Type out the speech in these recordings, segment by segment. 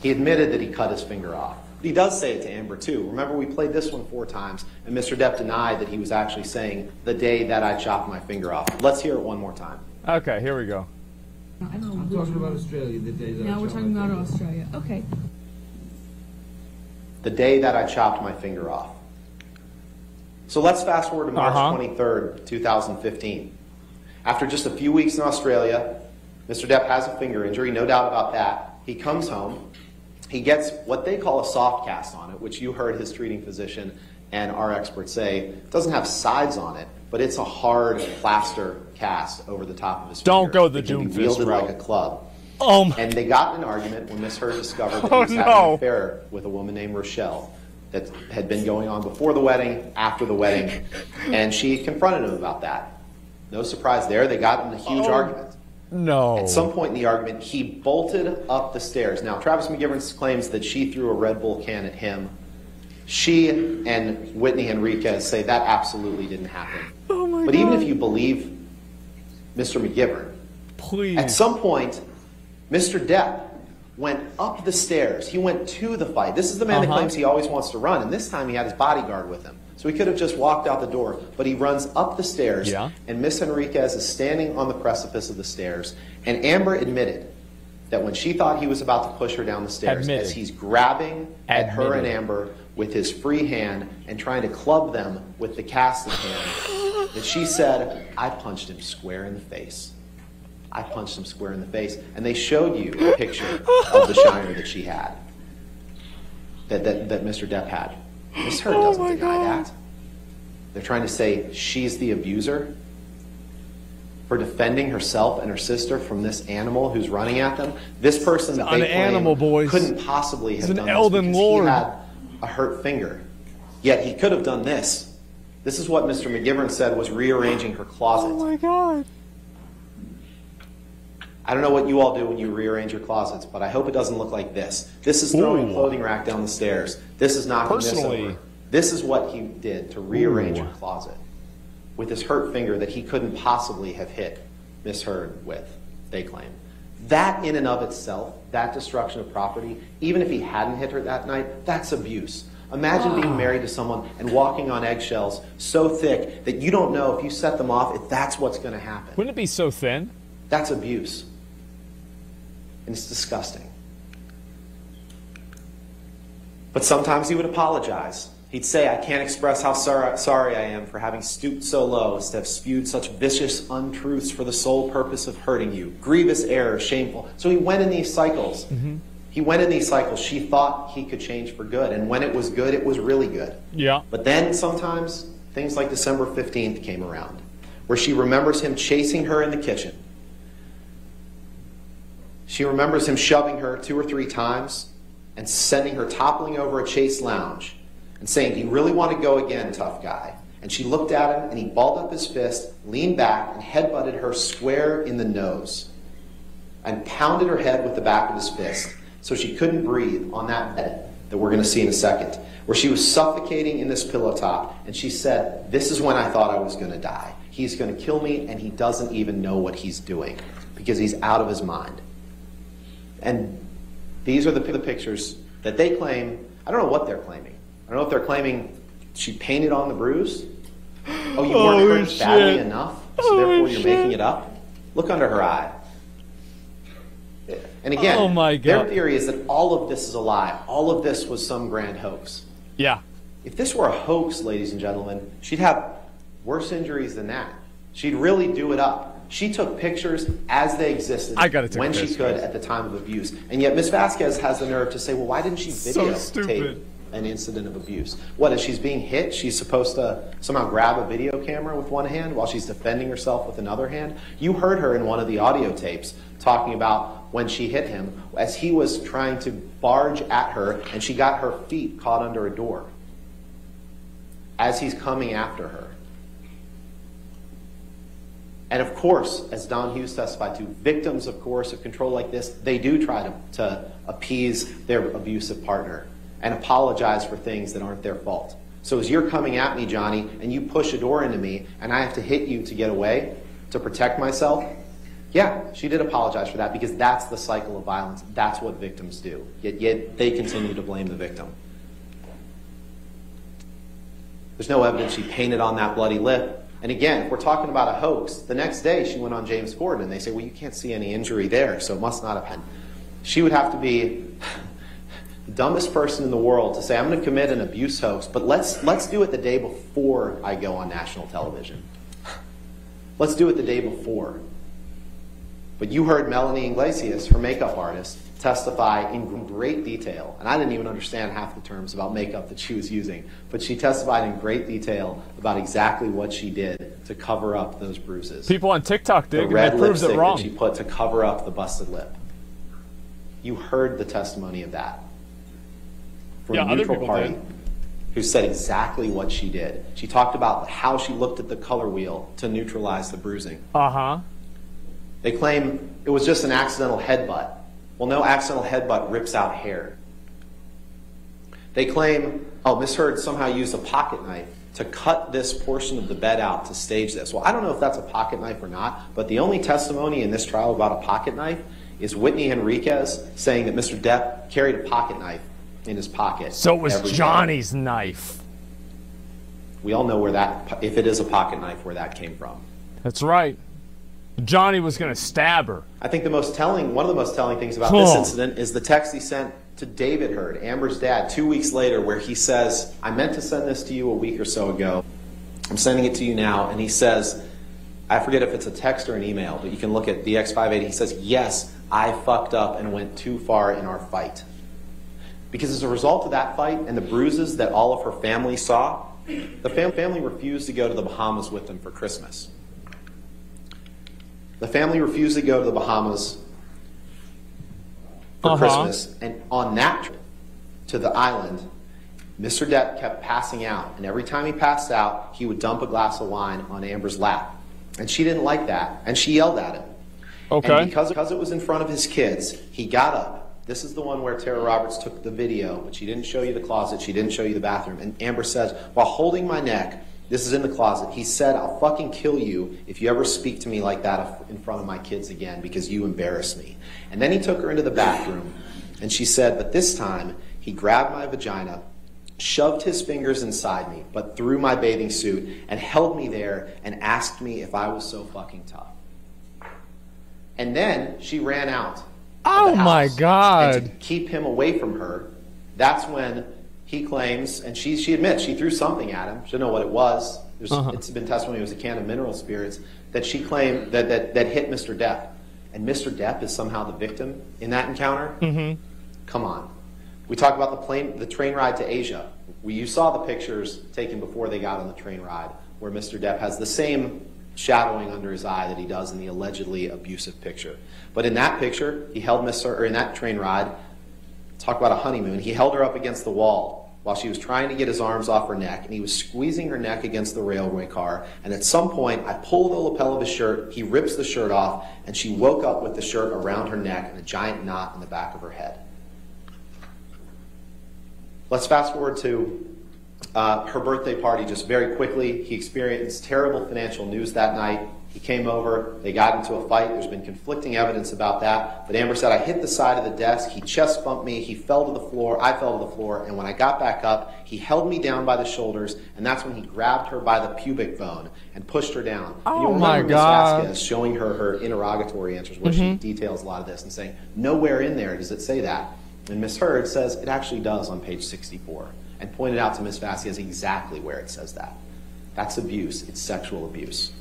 He admitted that he cut his finger off. But he does say it to Amber too. Remember, we played this one four times, and Mr. Depp denied that he was actually saying the day that I chopped my finger off. Let's hear it one more time. Okay, here we go. I don't know. I'm talking about Australia, the day that I Now we're talking about. Australia. Okay. The day that I chopped my finger off. So let's fast forward to March Uh-huh. 23rd, 2015. After just a few weeks in Australia, Mr. Depp has a finger injury, no doubt about that. He comes home. He gets what they call a soft cast on it, which you heard his treating physician and our experts say doesn't have sides on it, but it's a hard plaster cast over the top of his Don't finger. go the Doom wielded route. like a club. Oh my. And they got in an argument when Miss Heard discovered that Oh, he was having no. an affair with a woman named Rochelle that had been going on before the wedding, after the wedding, and she confronted him about that. No surprise there. They got in a huge Oh. argument. No. At some point in the argument, he bolted up the stairs. Now, Travis McGivern claims that she threw a Red Bull can at him. She and Whitney Henriquez say that absolutely didn't happen. Oh my but even if you believe Mr. McGivern, Please. at some point, Mr. Depp went up the stairs. He went to the fight. This is the man that Uh-huh. claims he always wants to run, and this time he had his bodyguard with him. So he could have just walked out the door, but he runs up the stairs, Yeah. and Miss Henriquez is standing on the precipice of the stairs. And Amber admitted that when she thought he was about to push her down the stairs, Admitted. as he's grabbing at her and Amber with his free hand and trying to club them with the casted hand, that she said, I punched him square in the face. I punched him square in the face. And they showed you a picture of the shiner that she had, that, that, that Mr. Depp had. Miss Heard Oh doesn't my deny God. that. They're trying to say she's the abuser for defending herself and her sister from this animal who's running at them. This person that An animal, boys. couldn't possibly have an done Elden this because Lord. he had a hurt finger. Yet he could have done this. This is what Mr. McGivern said was rearranging her closet. Oh my god. I don't know what you all do when you rearrange your closets, but I hope it doesn't look like this. This is throwing a clothing rack down the stairs. This is knocking this Personally- over. This is what he did to rearrange Ooh. her closet with his hurt finger that he couldn't possibly have hit Miss Heard with, they claim. That in and of itself, that destruction of property, even if he hadn't hit her that night, that's abuse. Imagine being ah. married to someone and walking on eggshells so thick that you don't know if you set them off if that's what's going to happen. Wouldn't it be so thin? That's abuse. And it's disgusting. But sometimes he would apologize. He'd say, I can't express how sor- sorry I am for having stooped so low as to have spewed such vicious untruths for the sole purpose of hurting you. Grievous error, shameful. So he went in these cycles. Mm-hmm. He went in these cycles. She thought he could change for good. And when it was good, it was really good. Yeah. But then sometimes things like December 15th came around, where she remembers him chasing her in the kitchen. She remembers him shoving her two or three times and sending her toppling over a chase lounge and saying, Do you really want to go again, tough guy? And she looked at him and he balled up his fist, leaned back, and headbutted her square in the nose and pounded her head with the back of his fist so she couldn't breathe on that bed that we're going to see in a second, where she was suffocating in this pillow top. And she said, This is when I thought I was going to die. He's going to kill me, and he doesn't even know what he's doing because he's out of his mind. And these are the, the pictures that they claim. I don't know what they're claiming. I don't know if they're claiming she painted on the bruise. Oh, you weren't hurt badly enough, so Holy therefore you're shit. making it up. Look under her eye. And again, Oh my God. their theory is that all of this is a lie. All of this was some grand hoax. Yeah. If this were a hoax, ladies and gentlemen, she'd have worse injuries than that. She'd really do it up. She took pictures as they existed I gotta take when she could at the time of abuse. And yet Ms. Vasquez has the nerve to say, well, why didn't she videotape stupid. an incident of abuse? What, as she's being hit, she's supposed to somehow grab a video camera with one hand while she's defending herself with another hand? You heard her in one of the audio tapes talking about when she hit him as he was trying to barge at her and she got her feet caught under a door as he's coming after her. And of course, as Dawn Hughes testified to, victims of coercive control like this, they do try to, to appease their abusive partner and apologize for things that aren't their fault. So as you're coming at me, Johnny, and you push a door into me, and I have to hit you to get away, to protect myself, Yeah, she did apologize for that because that's the cycle of violence. That's what victims do. Yet, yet they continue to blame the victim. There's no evidence she painted on that bloody lip. And again, if we're talking about a hoax, the next day she went on James Corden and they say, well, you can't see any injury there, so it must not have happened. She would have to be the dumbest person in the world to say, I'm going to commit an abuse hoax, but let's, let's do it the day before I go on national television. Let's do it the day before. But you heard Melanie Inglessis, her makeup artist, testify in great detail, and I didn't even understand half the terms about makeup that she was using, but she testified in great detail about exactly what she did to cover up those bruises. People on TikTok the did, and red that proves it wrong. that she put to cover up the busted lip. You heard the testimony of that from Yeah, a other neutral party did. who said exactly what she did. She talked about how she looked at the color wheel to neutralize the bruising. Uh huh. They claim it was just an accidental headbutt. Well, no accidental headbutt rips out hair. They claim, oh, Miss Heard somehow used a pocket knife to cut this portion of the bed out to stage this. Well, I don't know if that's a pocket knife or not, but the only testimony in this trial about a pocket knife is Whitney Henriquez saying that Mr. Depp carried a pocket knife in his pocket. So it was every day. Johnny's knife. We all know where that, if it is a pocket knife, where that came from. That's right. Johnny was going to stab her. I think the most telling, one of the most telling things about this Oh. incident is the text he sent to David Heard, Amber's dad, two weeks later, where he says, I meant to send this to you a week or so ago. I'm sending it to you now. And he says, I forget if it's a text or an email, but you can look at the X58. He says, Yes, I fucked up and went too far in our fight. Because as a result of that fight and the bruises that all of her family saw, the fam- family refused to go to the Bahamas with them for Christmas. The family refused to go to the Bahamas for Uh-huh. Christmas, and on that trip to the island, Mr. Depp kept passing out, and every time he passed out, he would dump a glass of wine on Amber's lap, and she didn't like that, and she yelled at him. Okay. And because, because it was in front of his kids, he got up. This is the one where Tara Roberts took the video, but she didn't show you the closet. She didn't show you the bathroom. And Amber says, while holding my neck, this is in the closet, he said, I'll fucking kill you if you ever speak to me like that in front of my kids again because you embarrass me. And then he took her into the bathroom, and she said, but this time he grabbed my vagina, shoved his fingers inside me, but through my bathing suit, and held me there and asked me if I was so fucking tough. And then she ran out. Oh my. God. And to keep him away from her, that's when he claims, and she, she admits she threw something at him. She didn't know what it was. There's, Uh-huh. It's been testimony it was a can of mineral spirits that she claimed that, that, that hit Mr. Depp. And Mr. Depp is somehow the victim in that encounter? Mm-hmm. Come on. We talk about the plane, the train ride to Asia. We, you saw the pictures taken before they got on the train ride, where Mr. Depp has the same shadowing under his eye that he does in the allegedly abusive picture. But in that picture, he held Mr. or in that train ride, talk about a honeymoon. He held her up against the wall while she was trying to get his arms off her neck, and he was squeezing her neck against the railway car. And at some point, I pulled the lapel of his shirt. He rips the shirt off, and she woke up with the shirt around her neck and a giant knot in the back of her head. Let's fast forward to uh, her birthday party just very quickly. He experienced terrible financial news that night. He came over, they got into a fight. There's been conflicting evidence about that. But Amber said, I hit the side of the desk. He chest bumped me. He fell to the floor. I fell to the floor. And when I got back up, he held me down by the shoulders. And that's when he grabbed her by the pubic bone and pushed her down. Oh my remember Ms. God. Vasquez showing her her interrogatory answers where she mm-hmm. details a lot of this and saying, nowhere in there does it say that. And Ms. Heard says it actually does on page 64 and pointed out to Ms. Vasquez exactly where it says that. That's abuse. It's sexual abuse.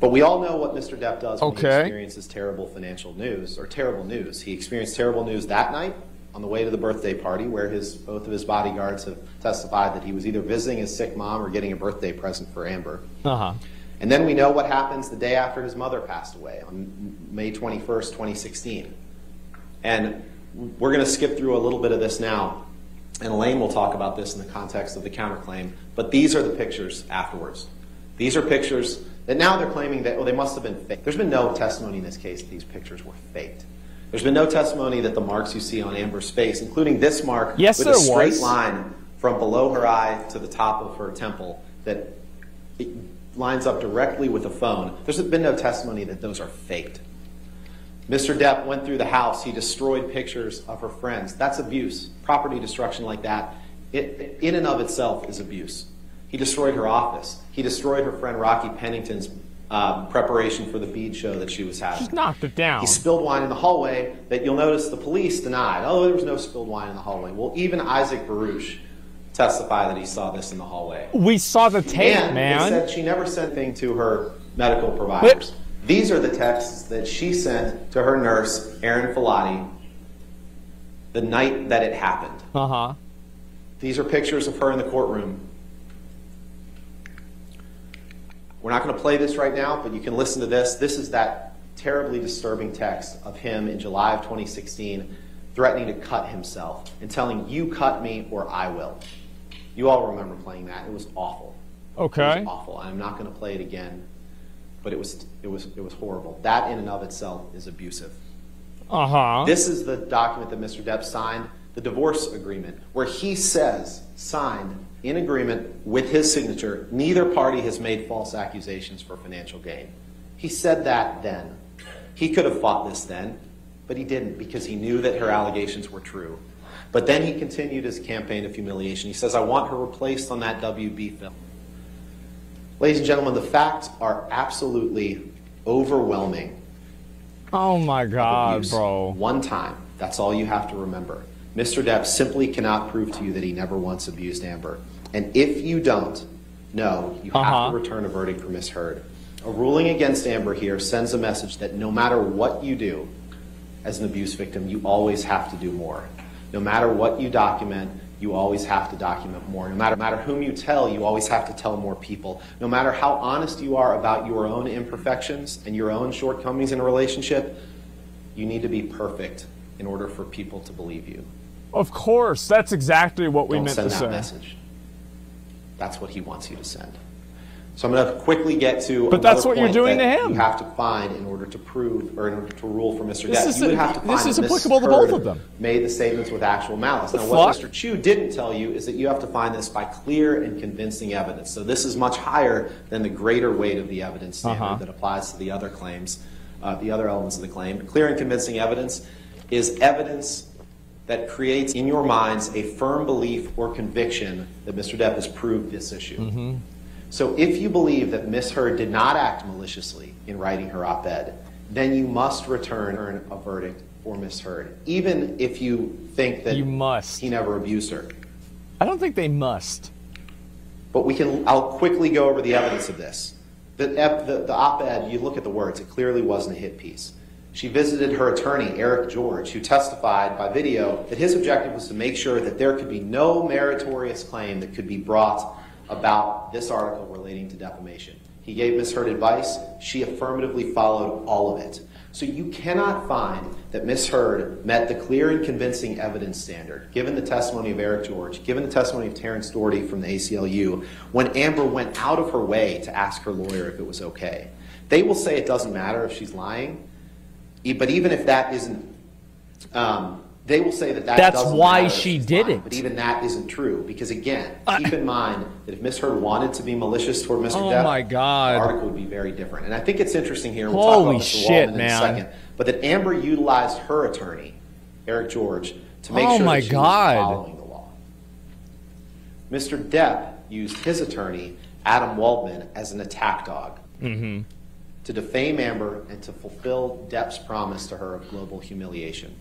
But we all know what Mr. Depp does when he experiences terrible financial news or terrible news. He experienced terrible news that night on the way to the birthday party where his both of his bodyguards have testified that he was either visiting his sick mom or getting a birthday present for Amber. Uh huh. And then we know what happens the day after his mother passed away on May 21st, 2016. And we're going to skip through a little bit of this now. And Elaine will talk about this in the context of the counterclaim. But these are the pictures afterwards. These are pictures that now they're claiming that, well, they must have been fake. There's been no testimony in this case that these pictures were faked. There's been no testimony that the marks you see on Amber's face, including this mark Yes, with a straight was. line from below her eye to the top of her temple, that lines up directly with the phone. There's been no testimony that those are faked. Mr. Depp went through the house. He destroyed pictures of her friends. That's abuse. Property destruction like that, it, in and of itself, is abuse. He destroyed her office. He destroyed her friend Rocky Pennington's uh, preparation for the bead show that she was having. Just knocked it down. He spilled wine in the hallway that you'll notice the police denied. Oh, there was no spilled wine in the hallway. Well, even Isaac Baruch testified that he saw this in the hallway. We saw the tape, and man. They said she never sent anything to her medical providers. These are the texts that she sent to her nurse, Erin Falati, the night that it happened. Uh huh. These are pictures of her in the courtroom. We're not going to play this right now, but you can listen to this. This is that terribly disturbing text of him in July of 2016 threatening to cut himself and telling you cut me or I will. You all remember playing that. It was awful. Okay. It was awful. I'm not going to play it again, but it was it was it was horrible. That in and of itself is abusive. Uh huh. This is the document that Mr. Depp signed, the divorce agreement, where he says, signed in agreement with his signature, neither party has made false accusations for financial gain. He said that then. He could have fought this then, but he didn't because he knew that her allegations were true. But then he continued his campaign of humiliation. He says, I want her replaced on that WB film. Ladies and gentlemen, the facts are absolutely overwhelming. Oh my God, bro. One time. That's all you have to remember. Mr. Depp simply cannot prove to you that he never once abused Amber. And if you don't, no, you have Uh-huh. to return a verdict for Miss Heard. A ruling against Amber here sends a message that no matter what you do as an abuse victim, you always have to do more. No matter what you document, you always have to document more. No matter, no matter whom you tell, you always have to tell more people. No matter how honest you are about your own imperfections and your own shortcomings in a relationship, you need to be perfect in order for people to believe you. Of course, that's exactly what we Don't meant send to that say. message. That's what he wants you to send. So I'm going to quickly get to. But that's what you're doing to him. You have to find in order to prove or in order to rule for Mr. This Depp. is you would a- have to this is applicable to both of them. Made the statements with actual malice. The now, what fuck? Mr. Chew didn't tell you is that you have to find this by clear and convincing evidence. So this is much higher than the greater weight of the evidence standard Uh-huh. that applies to the other claims, uh, the other elements of the claim. Clear and convincing evidence is evidence that creates in your minds a firm belief or conviction that Mr. Depp has proved this issue. Mm-hmm. So if you believe that Miss Heard did not act maliciously in writing her op-ed, then you must return a verdict for Miss Heard, even if you think that You must. he never abused her. I don't think they must. But we can. I'll quickly go over the evidence of this. The, the, the op-ed, you look at the words, it clearly wasn't a hit piece. She visited her attorney, Eric George, who testified by video that his objective was to make sure that there could be no meritorious claim that could be brought about this article relating to defamation. He gave Ms. Heard advice. She affirmatively followed all of it. So you cannot find that Ms. Heard met the clear and convincing evidence standard, given the testimony of Eric George, given the testimony of Terrence Dougherty from the ACLU, when Amber went out of her way to ask her lawyer if it was okay. They will say it doesn't matter if she's lying, but even if that isn't, um, they will say that that That's doesn't why she did it. But even that isn't true because again, I- keep in mind that if Miss Heard wanted to be malicious toward Mr. Oh Depp, my God. the article would be very different. And I think it's interesting here. We'll Holy talk about Mr. shit, Waldman in man. a second. But that Amber utilized her attorney, Eric George, to make Oh sure my that she God. was following the law. Mr. Depp used his attorney, Adam Waldman, as an attack dog Mm-hmm. To defame Amber and to fulfill Depp's promise to her of global humiliation.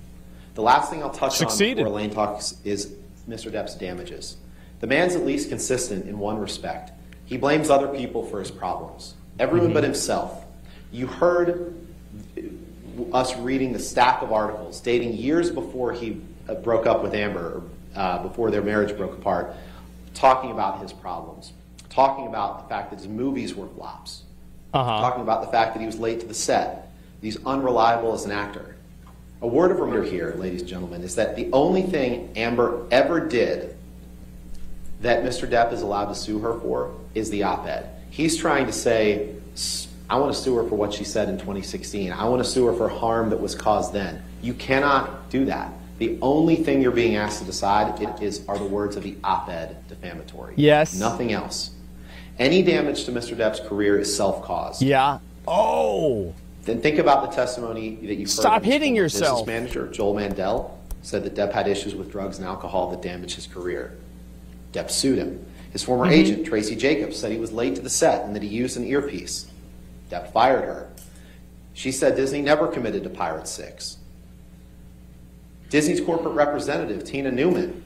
The last thing I'll touch Succeeded. on before Elaine talks is Mr. Depp's damages. The man's at least consistent in one respect. He blames other people for his problems, everyone but himself. You heard us reading the stack of articles dating years before he uh, broke up with Amber, uh, before their marriage broke apart, talking about his problems, talking about the fact that his movies were flops, Uh-huh. talking about the fact that he was late to the set, he's unreliable as an actor. A word of reminder here, ladies and gentlemen, is that the only thing Amber ever did that Mr. Depp is allowed to sue her for is the op-ed. He's trying to say, I want to sue her for what she said in 2016. I want to sue her for harm that was caused then. You cannot do that. The only thing you're being asked to decide is are the words of the op-ed defamatory. Yes. Nothing else. Any damage to Mr. Depp's career is self-caused. Yeah. Oh. Then think about the testimony that you've heard. Stop from hitting yourself. Business manager Joel Mandel said that Depp had issues with drugs and alcohol that damaged his career. Depp sued him. His former Mm-hmm. agent Tracy Jacobs said he was late to the set and that he used an earpiece. Depp fired her. She said Disney never committed to Pirates 6. Disney's corporate representative, Tina Newman,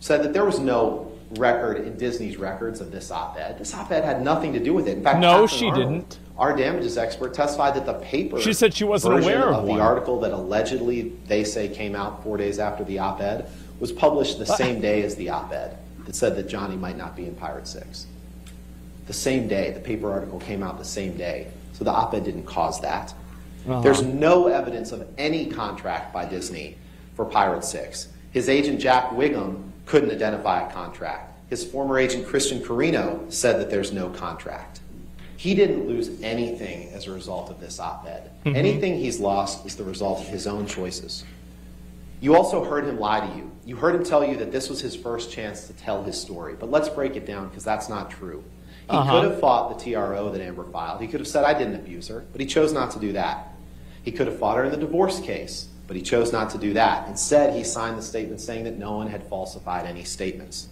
said that there was no record in Disney's records of this op-ed. This op-ed had nothing to do with it. In fact, No, she Arnold, didn't. Our damages expert testified that the paper She said she wasn't aware of of the article that allegedly they say came out four days after the op-ed was published the same day as the op-ed that said that Johnny might not be in Pirate 6. The same day, the paper article came out the same day. So the op-ed didn't cause that. Uh-huh. There's no evidence of any contract by Disney for Pirate 6. His agent Jack Whigham couldn't identify a contract. His former agent Christian Carino said that there's no contract. He didn't lose anything as a result of this op-ed. Mm-hmm. Anything he's lost is the result of his own choices. You also heard him lie to you. You heard him tell you that this was his first chance to tell his story. But let's break it down because that's not true. He Uh-huh. could have fought the TRO that Amber filed. He could have said, I didn't abuse her, but he chose not to do that. He could have fought her in the divorce case, but he chose not to do that. Instead, he signed the statement saying that no one had falsified any statements.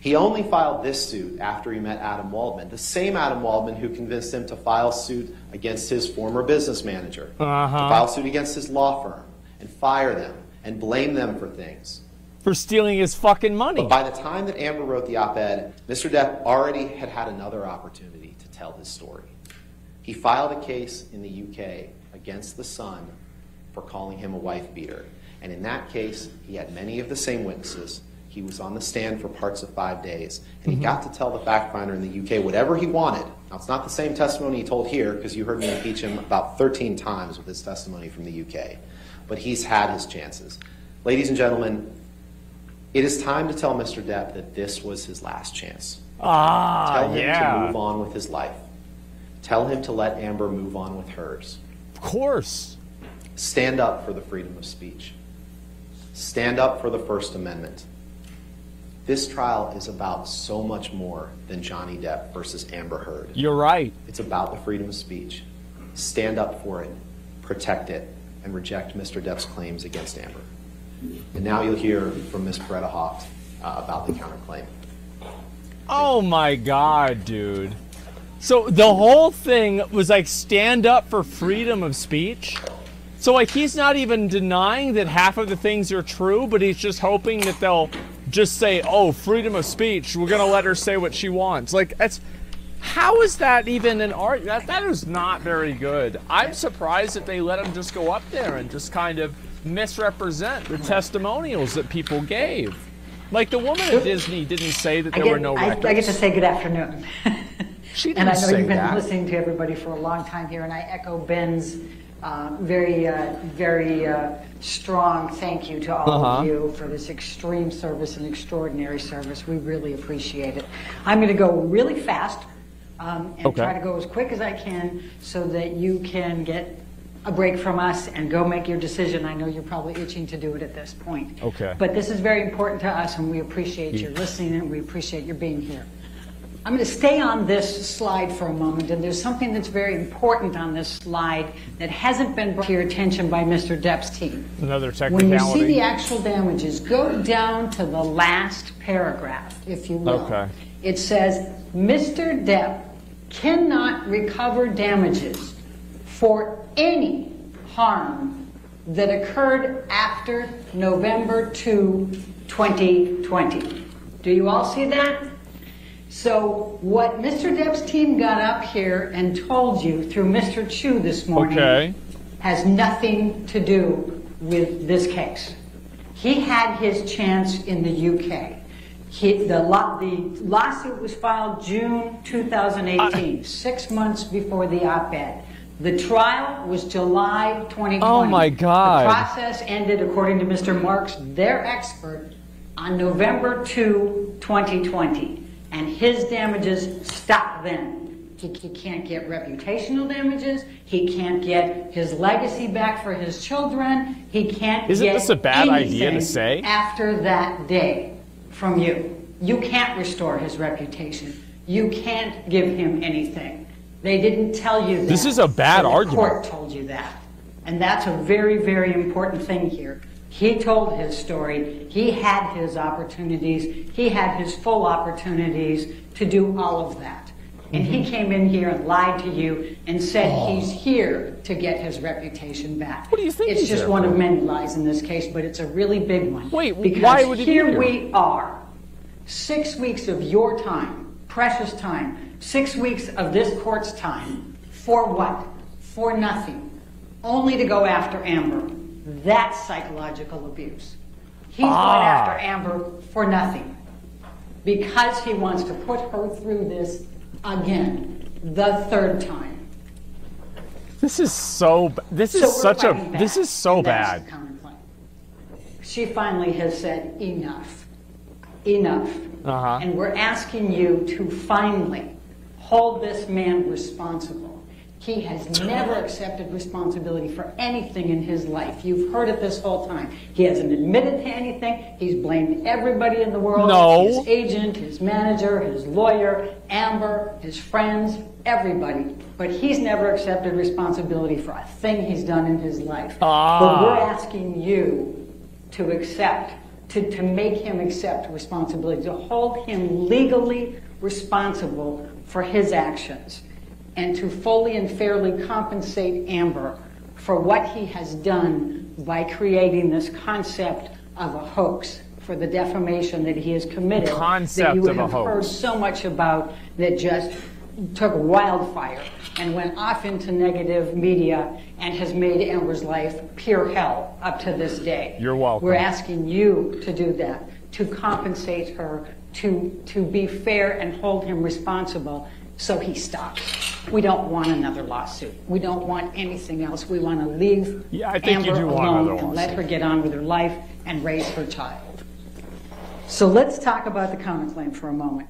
He only filed this suit after he met Adam Waldman, the same Adam Waldman who convinced him to file suit against his former business manager, Uh-huh. to file suit against his law firm, and fire them, and blame them for things. For stealing his fucking money. But by the time that Amber wrote the op-ed, Mr. Depp already had had another opportunity to tell his story. He filed a case in the UK against the Sun for calling him a wife beater. And in that case, he had many of the same witnesses. He was on the stand for parts of five days. And he got to tell the fact finder in the UK whatever he wanted. Now, it's not the same testimony he told here, because you heard me impeach him about 13 times with his testimony from the UK. But he's had his chances. Ladies and gentlemen, it is time to tell Mr. Depp that this was his last chance. ah, Tell him to move on with his life. Tell him to let Amber move on with hers. Of course. Stand up for the freedom of speech. Stand up for the First Amendment. This trial is about so much more than Johnny Depp versus Amber Heard. You're right. It's about the freedom of speech. Stand up for it, protect it, and reject Mr. Depp's claims against Amber. And now you'll hear from Ms. Bredehoft uh, about the counterclaim. Oh my god, dude. So the whole thing was like stand up for freedom of speech. So like he's not even denying that half of the things are true, but he's just hoping that they'll just say, "Oh, freedom of speech. We're going to let her say what she wants." Like that's how is that even an art? That that is not very good. I'm surprised that they let him just go up there and just kind of misrepresent the testimonials that people gave. Like the woman at Disney didn't say that there get, were no I, records. I get to say good afternoon. She didn't and I know you've been that. listening to everybody for a long time here, and I echo Ben's uh, very, uh, very uh, strong thank you to all Uh-huh. of you for this extreme service and extraordinary service. We really appreciate it. I'm going to go really fast um, and Okay. try to go as quick as I can so that you can get a break from us and go make your decision. I know you're probably itching to do it at this point. Okay. But this is very important to us, and we appreciate your listening and we appreciate your being here. I'm going to stay on this slide for a moment, and there's something that's very important on this slide that hasn't been brought to your attention by Mr. Depp's team. Another technicality. When you see the actual damages, go down to the last paragraph, if you will. Okay. It says, Mr. Depp cannot recover damages for any harm that occurred after November 2, 2020. Do you all see that? So what Mr. Depp's team got up here and told you through Mr. Chew this morning Okay. has nothing to do with this case. He had his chance in the UK. He, the, lo- the lawsuit was filed June 2018, ah. six months before the op-ed. The trial was July 2020. Oh, my God. The process ended, according to Mr. Marks, their expert, on November 2, 2020. And his damages stop then. He, he can't get reputational damages. He can't get his legacy back for his children. He can't Isn't get this a bad idea to anything say? After that day from you. You can't restore his reputation. You can't give him anything. They didn't tell you that. This is a bad so the argument. court told you that. And that's a very, very important thing here. He told his story. He had his opportunities. He had his full opportunities to do all of that. And he mm-hmm. came in here and lied to you and said oh. he's here to get his reputation back. What do you think It's just one for? of many lies in this case, but it's a really big one. Wait, because why would he here here? we are, six weeks of your time, precious time, six weeks of this court's time, for what? For nothing. Only to go after Amber. That's psychological abuse. He's Ah. going after Amber for nothing. Because he wants to put her through this again, the third time. This is so. This is such a. This is so bad. She finally has said enough, enough, Uh-huh. and we're asking you to finally hold this man responsible. He has never accepted responsibility for anything in his life. You've heard it this whole time. He hasn't admitted to anything. He's blamed everybody in the world. No. His agent, his manager, his lawyer, Amber, his friends, everybody. But he's never accepted responsibility for a thing he's done in his life. Ah. But we're asking you to accept, to, to make him accept responsibility, to hold him legally responsible for his actions, and to fully and fairly compensate Amber for what he has done by creating this concept of a hoax for the defamation that he has committed. Concept that you of a have hoax. heard so much about that just took wildfire and went off into negative media and has made Amber's life pure hell up to this day. You're welcome. We're asking you to do that, to compensate her, to, to be fair and hold him responsible so he stops. We don't want another lawsuit. We don't want anything else. We want to leave Yeah, I think you Amber do want alone another and let her get on with her life and raise her child. So let's talk about the counterclaim for a moment.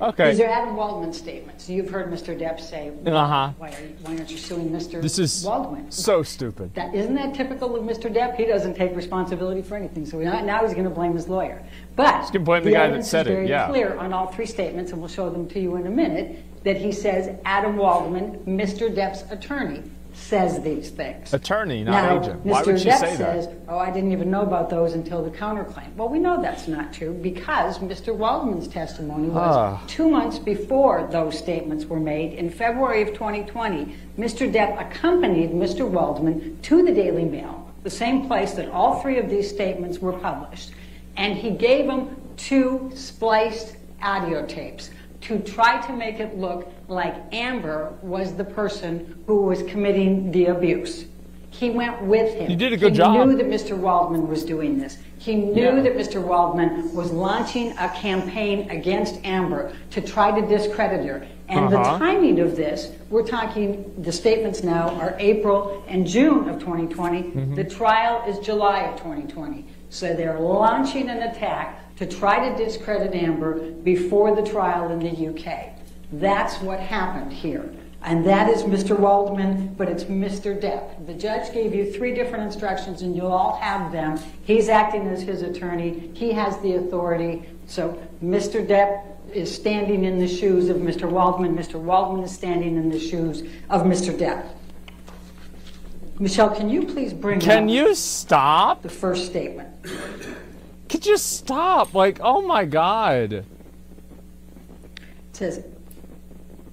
Okay. These are Adam Waldman statements. You've heard Mr. Depp say, Uh-huh. why, are you, why aren't you suing Mr. This is Waldman? so stupid. That, isn't that typical of Mr. Depp? He doesn't take responsibility for anything, so now, now he's going to blame his lawyer. But He's blame the guy that evidence said is it, very yeah. clear on all three statements, and we'll show them to you in a minute. That he says Adam Waldman, Mr. Depp's attorney, says these things. Attorney, not now, agent. Why Mr. would she Depp say that? says, "Oh, I didn't even know about those until the counterclaim." Well, we know that's not true because Mr. Waldman's testimony was Ah. two months before those statements were made. In February of 2020, Mr. Depp accompanied Mr. Waldman to the Daily Mail, the same place that all three of these statements were published, and he gave him two spliced audio tapes to try to make it look like Amber was the person who was committing the abuse. He went with him. You did a good he job. knew that Mr. Waldman was doing this. He knew Yeah. that Mr. Waldman was launching a campaign against Amber to try to discredit her. And the Uh-huh. timing of this, we're talking, the statements now are April and June of 2020. Mm-hmm. The trial is July of 2020. So they're launching an attack to try to discredit Amber before the trial in the UK. That's what happened here. And that is Mr. Waldman, but it's Mr. Depp. The judge gave you three different instructions, and you'll all have them. He's acting as his attorney. He has the authority. So Mr. Depp is standing in the shoes of Mr. Waldman. Mr. Waldman is standing in the shoes of Mr. Depp. Michelle, can you please bring Can up you stop? the first statement? Could you stop? Like, oh my god. It says,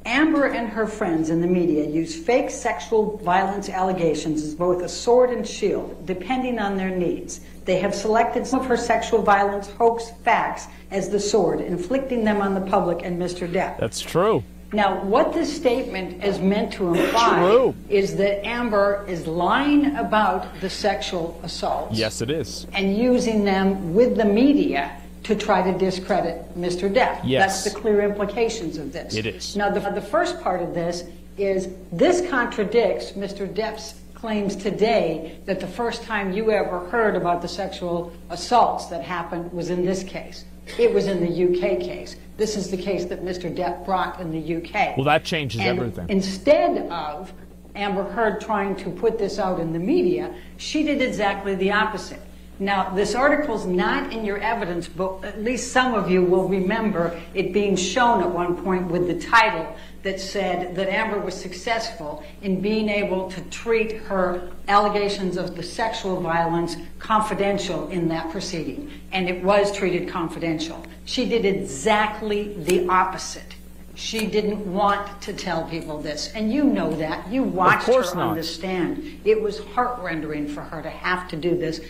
Amber and her friends in the media use fake sexual violence allegations as both a sword and shield, depending on their needs. They have selected some of her sexual violence hoax facts as the sword, inflicting them on the public and Mr. Depp. That's true. Now, what this statement is meant to imply is that Amber is lying about the sexual assaults Yes, it is. and using them with the media to try to discredit Mr. Depp. Yes. That's the clear implications of this. It is. Now, the, the first part of this is this contradicts Mr. Depp's claims today that the first time you ever heard about the sexual assaults that happened was in this case. It was in the UK case. This is the case that Mr. Depp brought in the UK. Well, that changes And everything. Instead of Amber Heard trying to put this out in the media, she did exactly the opposite. Now, this article's not in your evidence, but at least some of you will remember it being shown at one point with the title that said that Amber was successful in being able to treat her allegations of the sexual violence confidential in that proceeding. And it was treated confidential. She did exactly the opposite. She didn't want to tell people this. And you know that. You watched her not. the stand. It was heart rendering for her to have to do this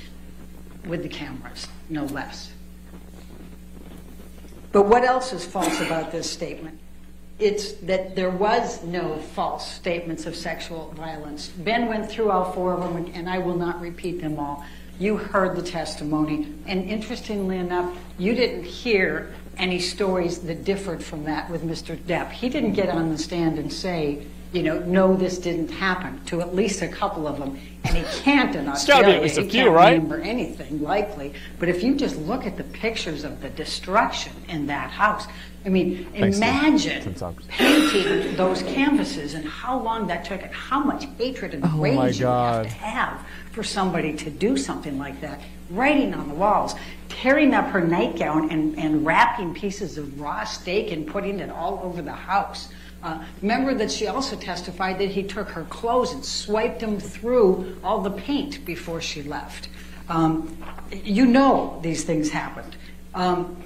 with the cameras, no less. But what else is false about this statement? It's that there was no false statements of sexual violence. Ben went through all four of them, and I will not repeat them all. You heard the testimony, and interestingly enough, you didn't hear any stories that differed from that with Mr. Depp. He didn't get on the stand and say, you know, no, this didn't happen to at least a couple of them, and he can't in It's Australia. at a few, can't right? remember anything likely. But if you just look at the pictures of the destruction in that house, I mean, Thanks, imagine painting those canvases and how long that took and how much hatred and Oh, rage you have to have for somebody to do something like that. Writing on the walls, tearing up her nightgown and, and wrapping pieces of raw steak and putting it all over the house. Uh, remember that she also testified that he took her clothes and swiped them through all the paint before she left. Um, you know these things happened. Um,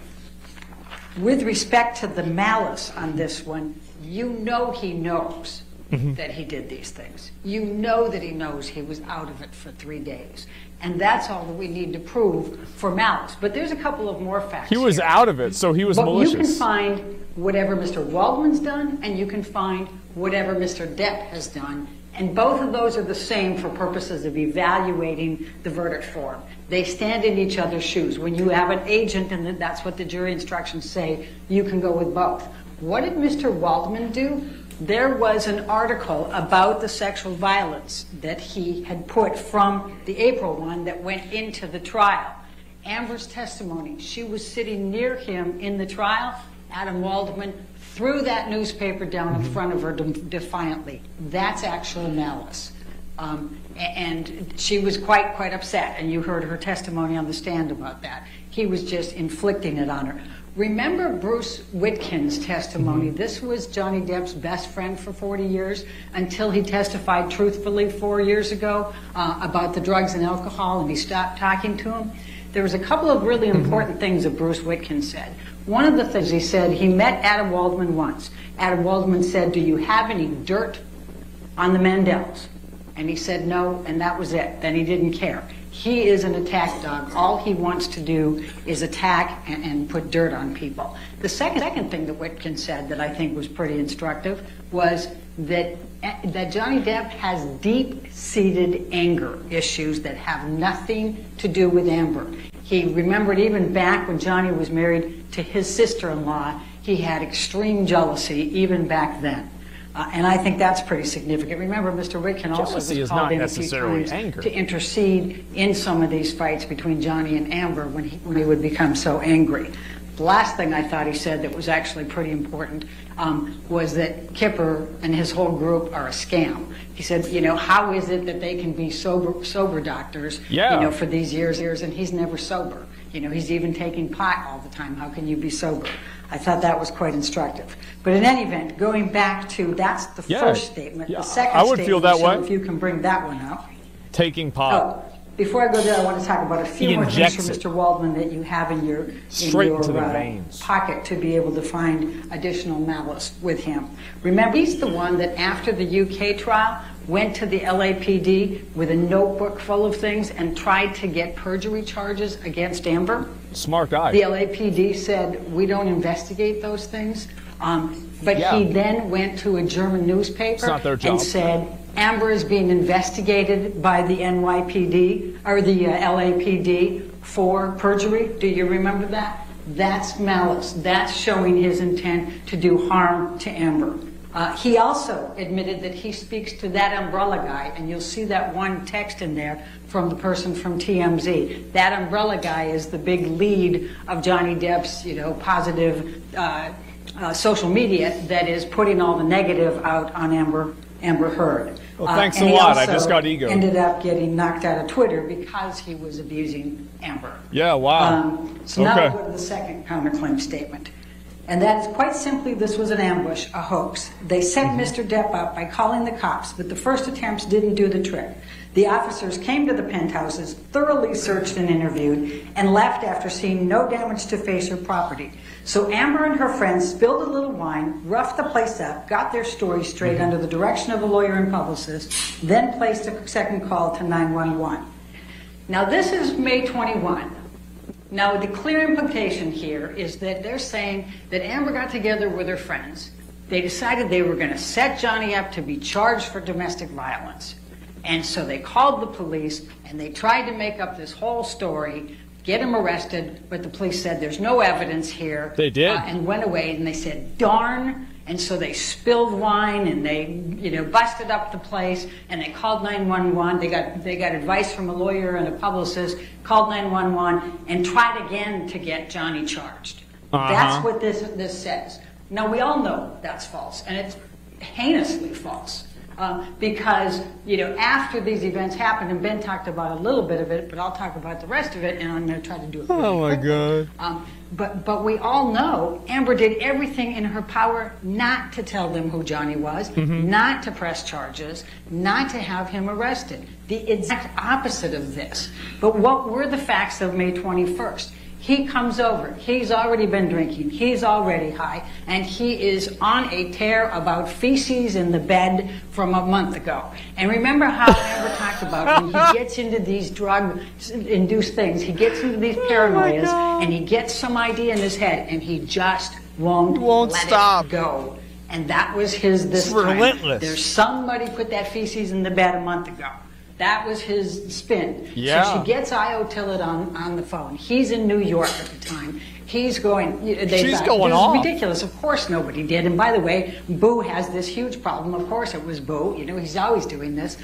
with respect to the malice on this one, you know he knows mm-hmm. that he did these things. You know that he knows he was out of it for three days. And that's all that we need to prove for malice. But there's a couple of more facts. He was here. out of it, so he was but malicious. you can find whatever Mr. Waldman's done, and you can find whatever Mr. Depp has done. And both of those are the same for purposes of evaluating the verdict form. They stand in each other's shoes. When you have an agent, and that's what the jury instructions say, you can go with both. What did Mr. Waldman do? There was an article about the sexual violence that he had put from the April one that went into the trial. Amber's testimony. She was sitting near him in the trial. Adam Waldman threw that newspaper down in front of her de- defiantly. That's actual malice. Um, and she was quite, quite upset, and you heard her testimony on the stand about that. He was just inflicting it on her. Remember Bruce Witkin's testimony? This was Johnny Depp's best friend for 40 years until he testified truthfully four years ago uh, about the drugs and alcohol, and he stopped talking to him. There was a couple of really important things that Bruce Witkin said. One of the things he said, he met Adam Waldman once. Adam Waldman said, Do you have any dirt on the Mandels? And he said no, and that was it. Then he didn't care. He is an attack dog. All he wants to do is attack and, and put dirt on people. The second, second thing that Witkin said that I think was pretty instructive was that, that Johnny Depp has deep-seated anger issues that have nothing to do with Amber. He remembered even back when Johnny was married to his sister-in-law, he had extreme jealousy even back then. Uh, and I think that's pretty significant. Remember, Mr. Witkin also Jealousy was called in a few times anger. to intercede in some of these fights between Johnny and Amber when he, when he would become so angry. The last thing I thought he said that was actually pretty important um, was that Kipper and his whole group are a scam. He said, you know, how is it that they can be sober, sober doctors, Yeah. you know, for these years, years, and he's never sober. You know, he's even taking pot all the time. How can you be sober? I thought that was quite instructive. But in any event, going back to that's the Yeah. first statement. Yeah, The second I would feel that Michelle, way. If you can bring that one up. Taking pot. Oh, before I go there, I want to talk about a few more things from. Mr. Waldman that you have in your, in your uh, pocket to be able to find additional malice with him. Remember, he's the one that after the UK trial went to the LAPD with a notebook full of things and tried to get perjury charges against Amber. Smart guy. The LAPD said, we don't investigate those things. Um, but Yeah. he then went to a German newspaper not their job. and said, Amber is being investigated by the NYPD or the uh, LAPD for perjury. Do you remember that? That's malice. That's showing his intent to do harm to Amber. Uh, he also admitted that he speaks to that umbrella guy, and you'll see that one text in there from the person from TMZ. That umbrella guy is the big lead of Johnny Depp's, you know, positive uh, uh, social media that is putting all the negative out on Amber Amber Heard. Well, Uh, thanks and a lot. I just got ego. Ended up getting knocked out of Twitter because he was abusing Amber. Yeah, wow. Um, so now we'll go to the second counterclaim statement. And that is quite simply this was an ambush, a hoax. They set Mm-hmm. Mr. Depp up by calling the cops, but the first attempts didn't do the trick. The officers came to the penthouses, thoroughly searched and interviewed, and left after seeing no damage to face or property. So Amber and her friends spilled a little wine, roughed the place up, got their story straight Mm-hmm. under the direction of a lawyer and publicist, then placed a second call to 911. Now this is May 21. Now, the clear implication here is that they're saying that Amber got together with her friends. They decided they were going to set Johnny up to be charged for domestic violence. And so they called the police and they tried to make up this whole story, get him arrested, but the police said there's no evidence here. They did. Uh, and went away and they said, darn. And so they spilled wine and they, you know, busted up the place and they called 911. They got, they got advice from a lawyer and a publicist, called 911 and tried again to get Johnny charged. Uh-huh. That's what this, this says. Now, we all know that's false and it's heinously false. Uh, because, you know, after these events happened, and Ben talked about a little bit of it, but I'll talk about the rest of it, and I'm going to try to do it. Oh, my God. Um, but but we all know Amber did everything in her power not to tell them who Johnny was, Mm-hmm. not to press charges, not to have him arrested. The exact opposite of this. But what were the facts of May 21st? He comes over. He's already been drinking. He's already high. And he is on a tear about feces in the bed from a month ago. And remember how Amber talked about when he gets into these drug induced things, he gets into these Oh paranoias and he gets some idea in his head and he just won't, Won't let stop. go. And that was his this It's time. relentless. There's somebody put that feces in the bed a month ago. That was his spin. Yeah. So she gets Io Tillett on, on the phone. He's in New York at the time. He's going. They She's thought, going is ridiculous. Of course, nobody did. And by the way, Boo has this huge problem. Of course, it was Boo. You know, he's always doing this.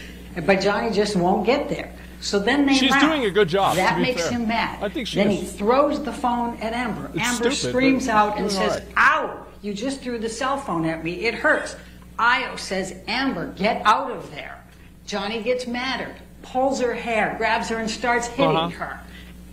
But Johnny just won't get there. So then they She's laugh. doing a good job, That makes fair. him mad. I think she then is. he throws the phone at Amber. It's Amber stupid, screams out and says, all "Ow! You just threw the cell phone at me. It hurts." Io says, "Amber, get out of there." Johnny gets madder, pulls her hair, grabs her, and starts hitting Uh-huh. her.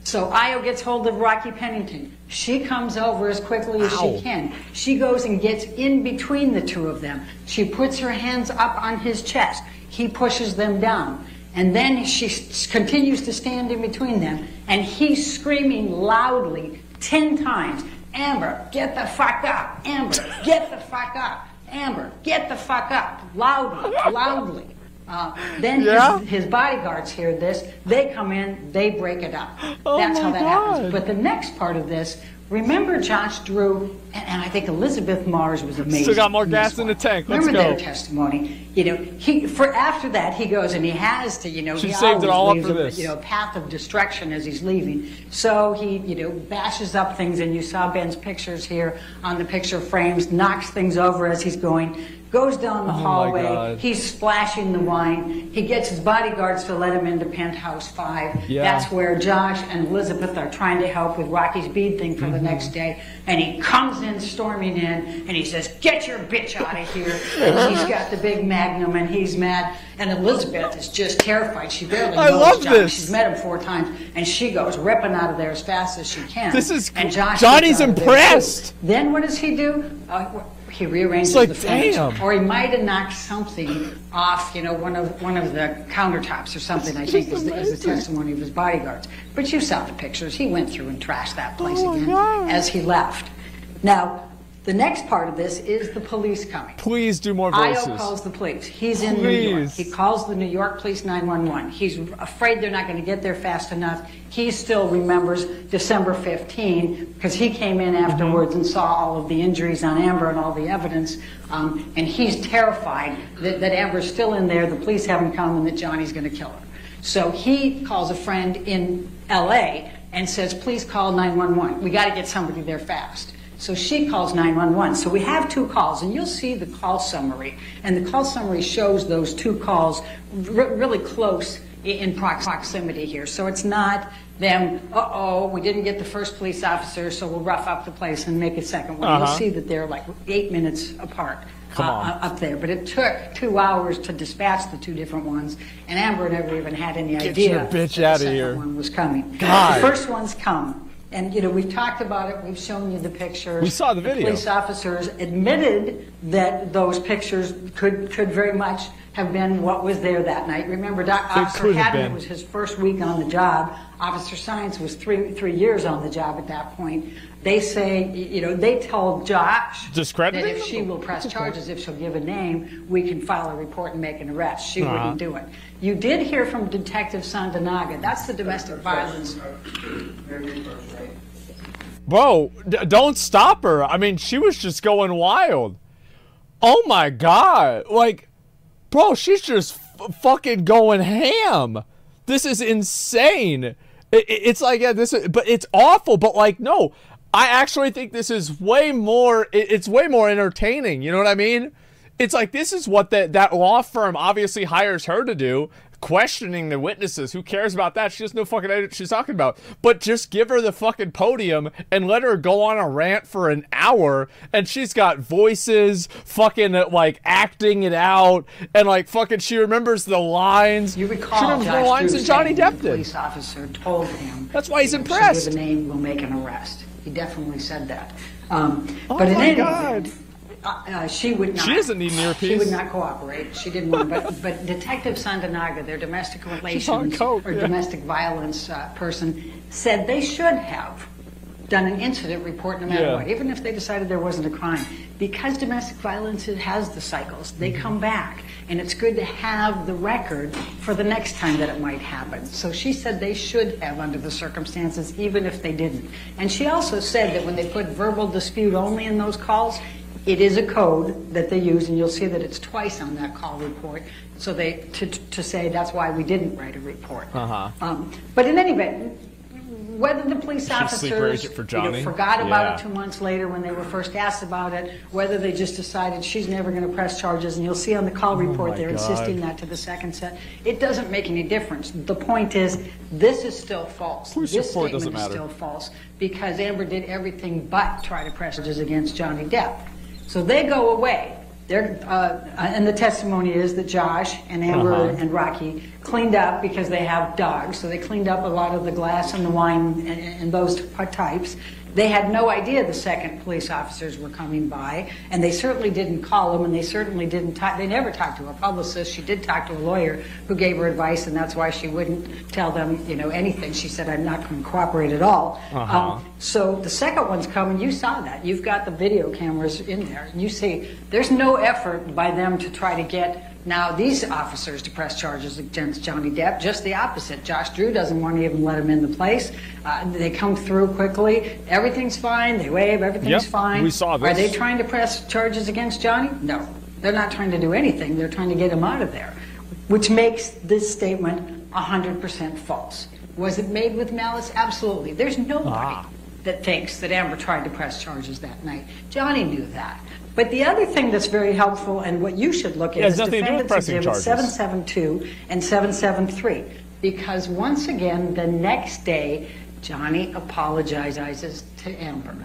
So Io gets hold of Rocky Pennington. She comes over as quickly as Ow. she can. She goes and gets in between the two of them. She puts her hands up on his chest. He pushes them down. And then she s- continues to stand in between them. And he's screaming loudly 10 times Amber, get the fuck up. Amber, get the fuck up. Amber, get the fuck up. Loudly, loudly. Uh, then Yeah? his, his bodyguards hear this. They come in, they break it up. Oh That's how that happens. But the next part of this, remember Josh Drew, and, and I think Elizabeth Marz was amazing. Still got more gas in the tank. Let's remember go. their testimony? You know, he for after that he goes and he has to, you know, She he saved it all up for a, this. You know, path of destruction as he's leaving. So he, you know, bashes up things, and you saw Ben's pictures here on the picture frames. Knocks things over as he's going. Goes down the Oh hallway. He's splashing the wine. He gets his bodyguards to let him into penthouse five. Yeah. That's where Josh and Elizabeth are trying to help with Rocky's bead thing for Mm-hmm. the next day. And he comes in storming in and he says, Get your bitch out of here. And he's got the big magnum and he's mad. And Elizabeth is just terrified. She barely I knows love Josh. this. She's met him four times and she goes ripping out of there as fast as she can. This is and Josh Johnny's gets out of there, impressed. Then what does he do? Uh, he rearranges like, the furniture. damn. Or he might have knocked something off, you know, one of one of the countertops or something. I think is the, is the testimony of his bodyguards. But you saw the pictures. He went through and trashed that place Oh, again God. as he left. Now, the next part of this is the police coming. Please do more voices. Io calls the police. He's in New York. He calls the New York Police 911. He's afraid they're not going to get there fast enough. He still remembers December 15 because he came in afterwards and saw all of the injuries on Amber and all the evidence. Um, and he's terrified that, that Amber's still in there, the police haven't come, and that Johnny's going to kill her. So he calls a friend in LA and says, please call 911. We got to get somebody there fast. So she calls 911. So we have two calls, and you'll see the call summary. And the call summary shows those two calls r- really close in prox- proximity here. So it's not them, uh-oh, we didn't get the first police officer, so we'll rough up the place and make a second one. You'll Uh-huh. see that they're like eight minutes apart. Uh, uh, Up there, but it took two hours to dispatch the two different ones, and Amber never even had any Get idea your that bitch the second here. one was coming. God. The first one's come, and, you know, we've talked about it, we've shown you the pictures. We saw the video. police officers admitted that those pictures could, could very much have been what was there that night. Remember, Doc, They Officer could have Hadden been. was his first week on the job. Officer Saenz was three, three years on the job at that point. They say, you know, they told Josh that Discrediting if them? she will press charges, if she'll give a name, we can file a report and make an arrest. She Uh-huh. wouldn't do it. You did hear from Detective Sandanaga. That's the domestic violence. Bro, d- don't stop her. I mean, she was just going wild. Oh my god. Like, bro, she's just fucking going ham. This is insane. I- I- it's like, yeah, this is, but it's awful. But like, no, I actually think this is way more, it- it's way more entertaining. You know what I mean? It's like, this is what that, that law firm obviously hires her to do. Questioning the witnesses. Who cares about that? She has no fucking idea what she's talking about. But just give her the fucking podium and let her go on a rant for an hour. And she's got voices, fucking uh, like acting it out. And like fucking, she remembers the lines. You she recall remembers Josh the lines that Johnny Depp did. police officer told him. That's why he's impressed. Give a name, we'll make an arrest. He definitely said that. Um, Oh but in my any God. event, uh, she would not. She doesn't need an earpiece. She would not cooperate. She didn't want. But, but Detective Sandanaga, their domestic relations coke, or yeah. domestic violence uh, person, said they should have done an incident report no matter Yeah. what, even if they decided there wasn't a crime. Because domestic violence it has the cycles, they Mm-hmm. come back, and it's good to have the record for the next time that it might happen. So she said they should have under the circumstances, even if they didn't. And she also said that when they put verbal dispute only in those calls, it is a code that they use, and you'll see that it's twice on that call report. So they to, to say that's why we didn't write a report. Uh-huh. Um, but in any event, whether the police officers you know, Johnny? forgot about it two months later when they were first asked about it, whether they just decided she's never going to press charges, and you'll see on the call report Oh my they're God. insisting that to the second set. It doesn't make any difference. The point is, this is still false. Police this report statement doesn't is still false because Amber did everything but try to press charges against Johnny Depp. So they go away. They're, uh, and the testimony is that Josh and Amber Uh-huh. and Rocky cleaned up because they have dogs, so they cleaned up a lot of the glass and the wine and, and those types. They had no idea the second police officers were coming by, and they certainly didn't call them, and they certainly didn't talk. They never talked to a publicist. She did talk to a lawyer who gave her advice, and that's why she wouldn't tell them, you know, anything. She said, "I'm not going to cooperate at all." Uh-huh. Um, so the second one's coming. You saw that. You've got the video cameras in there, and you see there's no effort by them to try to get now these officers to press charges against Johnny Depp. Just the opposite. Josh Drew doesn't want to even let him in the place. Uh, they come through quickly. Everything's fine. They wave. Everything's Yep, fine. we saw this. Are they trying to press charges against Johnny? No. They're not trying to do anything. They're trying to get him out of there, which makes this statement 100% false. Was it made with malice? Absolutely. There's nobody Ah. That thinks that Amber tried to press charges that night. Johnny knew that. But the other thing that's very helpful and what you should look at is nothing to do with Defendant's pressing Exhibit 772 and 773. Because once again, the next day, Johnny apologizes to Amber.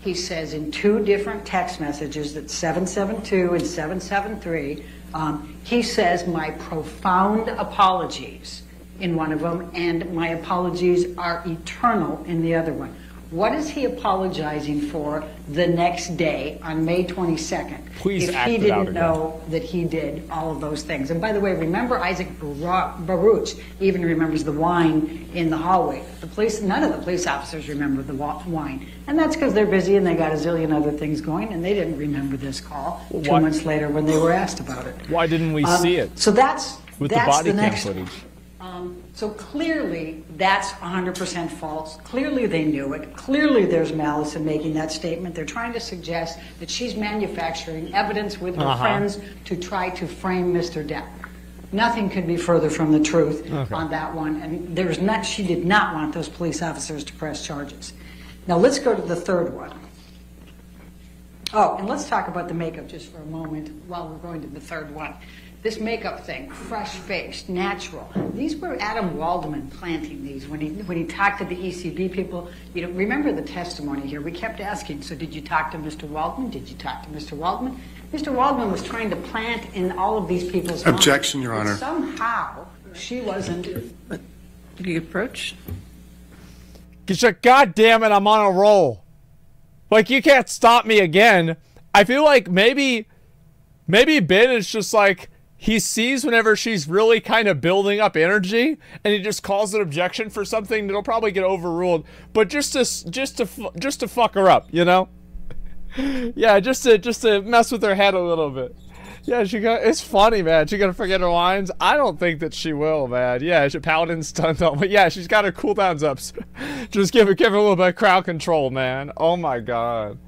He says in two different text messages, that 772 and 773, um, he says, My profound apologies in one of them, and my apologies are eternal in the other one. What is he apologizing for the next day on May 22nd? Please if he didn't again. know that he did all of those things. And by the way, remember Isaac Bar- Baruch even remembers the wine in the hallway. The police, none of the police officers remember the wine, and that's because they're busy and they got a zillion other things going, and they didn't remember this call two why- months later when they were asked about it. Why didn't we Um, see it So that's with the that's body the cam next footage? Um, so clearly, that's 100% false. Clearly, they knew it. Clearly, there's malice in making that statement. They're trying to suggest that she's manufacturing evidence with her Uh-huh. friends to try to frame Mr. Depp. Nothing could be further from the truth Okay. on that one. And there's not. She did not want those police officers to press charges. Now let's go to the third one. Oh, and let's talk about the makeup just for a moment while we're going to the third one. This makeup thing, fresh faced, natural. These were Adam Waldman planting these when he when he talked to the ECB people. You know, remember the testimony here. We kept asking. So, did you talk to Mr. Waldman? Did you talk to Mr. Waldman? Mr. Waldman was trying to plant in all of these people's minds. Objection, Your Honor. Somehow she wasn't. Did he approach? Cause like, God damn it, I'm on a roll. Like you can't stop me again. I feel like maybe, maybe Ben is just like he sees whenever she's really kind of building up energy, and he just calls an objection for something that'll probably get overruled. But just to just to just to fuck her up, you know? yeah, just to just to mess with her head a little bit. Yeah, she got. It's funny, man. She gonna forget her lines. I don't think that she will, man. Yeah, she paladin stunt on, but yeah, she's got her cooldowns up. Just give her, give her a little bit of crowd control, man. Oh my god,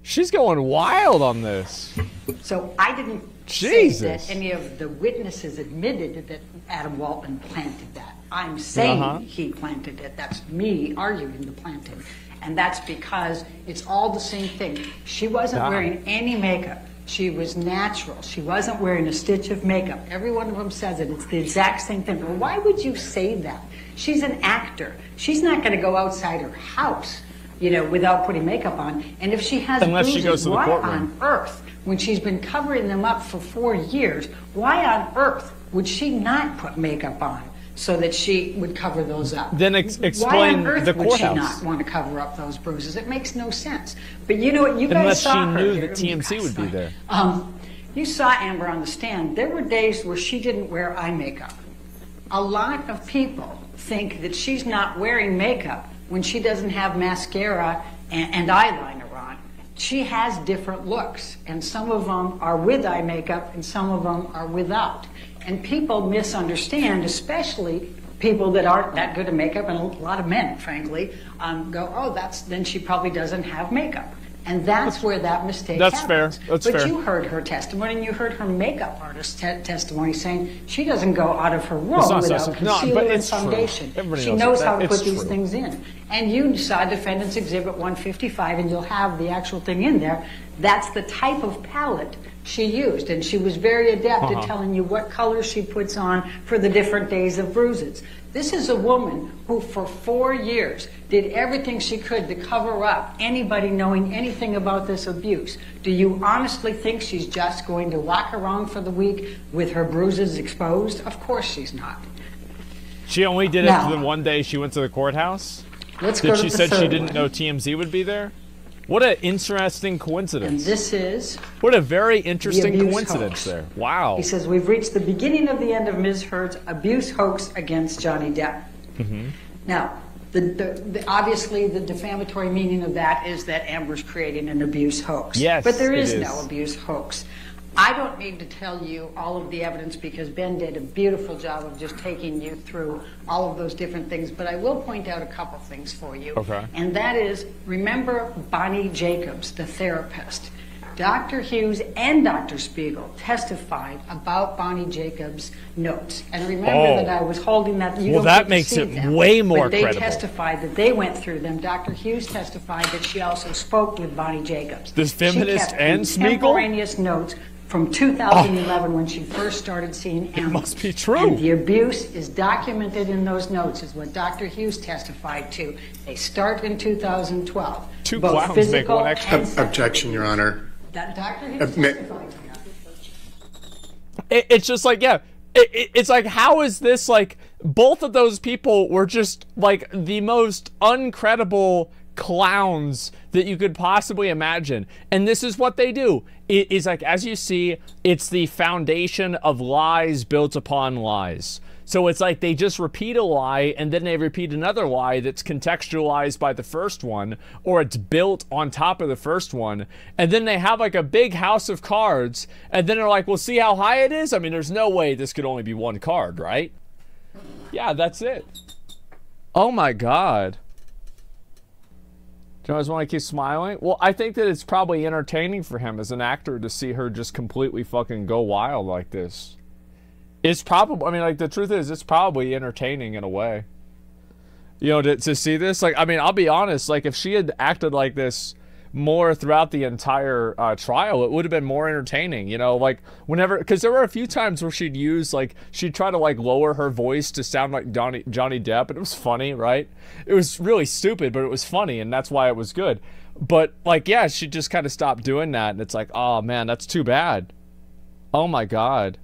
she's going wild on this. So I didn't Jesus. that any of the witnesses admitted that Adam Waldman planted that. I'm saying Uh-huh. he planted it. That's me arguing the planting. And that's because it's all the same thing. She wasn't Ah. wearing any makeup. She was natural. She wasn't wearing a stitch of makeup. Every one of them says it. It's the exact same thing. Well, why would you say that? She's an actor. She's not going to go outside her house, you know, without putting makeup on. And if she has Unless she goes to the courtroom. on earth, when she's been covering them up for four years, why on earth would she not put makeup on so that she would cover those up? Then ex- why on earth the would she not want to cover up those bruises? It makes no sense. But you know what? You guys saw Unless saw she knew that TMZ would be there. Um, you saw Amber on the stand. There were days where she didn't wear eye makeup. A lot of people think that she's not wearing makeup when she doesn't have mascara and, and eyeliner. She has different looks, and some of them are with eye makeup and some of them are without. And people misunderstand, especially people that aren't that good at makeup, and a lot of men, frankly, um, go, "Oh, that's then she probably doesn't have makeup." And that's where that mistake That's fair. happens. That's but fair. you heard her testimony, and you heard her makeup artist te- testimony saying she doesn't go out of her room without so- concealer but and foundation. She knows knows how to put these true. things in. And you saw Defendant's Exhibit 155, and you'll have the actual thing in there. That's the type of palette she used, and she was very adept Uh-huh. at telling you what color she puts on for the different days of bruises. This is a woman who, for four years, did everything she could to cover up anybody knowing anything about this abuse. Do you honestly think she's just going to walk around for the week with her bruises exposed? Of course she's not. She only did it Now- the one day she went to the courthouse. Let's go to she the said she didn't one. know TMZ would be there. What an interesting And coincidence. this is What a very interesting abuse coincidence hoax. there. Wow. He says, We've reached the beginning of the end of Ms. Heard's abuse hoax against Johnny Depp. Mm-hmm. Now, the, the, the, obviously, the defamatory meaning of that is that Amber's creating an abuse hoax. Yes, But there is, it is. is. no abuse hoax. I don't need to tell you all of the evidence because Ben did a beautiful job of just taking you through all of those different things. But I will point out a couple things for you. Okay. And that is remember Bonnie Jacobs, the therapist. Dr. Hughes and Dr. Spiegel testified about Bonnie Jacobs' notes. And remember Oh. that I was holding that. You Well, that makes it them, way more but they credible. testified that they went through them. Dr. Hughes testified that she also spoke with Bonnie Jacobs. This feminist and Spiegel? contemporaneous notes from 2011 when she first started seeing Amber. must be true. And the abuse is documented in those notes, is what Dr. Hughes testified to. They start in 2012. Two both clowns make one extra. and. Objection, Your Honor. That Dr. Hughes Admit- testified to it, it's just like yeah it, it, it's like how is this like both of those people were just like the most uncredible clowns that you could possibly imagine and this is what they do it is like as you see it's the foundation of lies built upon lies so it's like they just repeat a lie and then they repeat another lie that's contextualized by the first one or it's built on top of the first one. And then they have like a big house of cards and then they're like, well, see how high it is? I mean, there's no way this could only be one card, right? Yeah, that's it. Oh my God. Do you guys want to keep smiling? Well, I think that it's probably entertaining for him as an actor to see her just completely fucking go wild like this. It's probably, I mean, like, the truth is, it's probably entertaining in a way. You know, to, to see this, like, I mean, I'll be honest, like, if she had acted like this more throughout the entire uh, trial, it would have been more entertaining. You know, like whenever, because there were a few times where she'd use like she'd try to like lower her voice to sound like Johnny Johnny Depp, and it was funny, right? It was really stupid, but it was funny, and that's why it was good. But like, yeah, she just kind of stopped doing that, and it's like, oh man, that's too bad. Oh my god.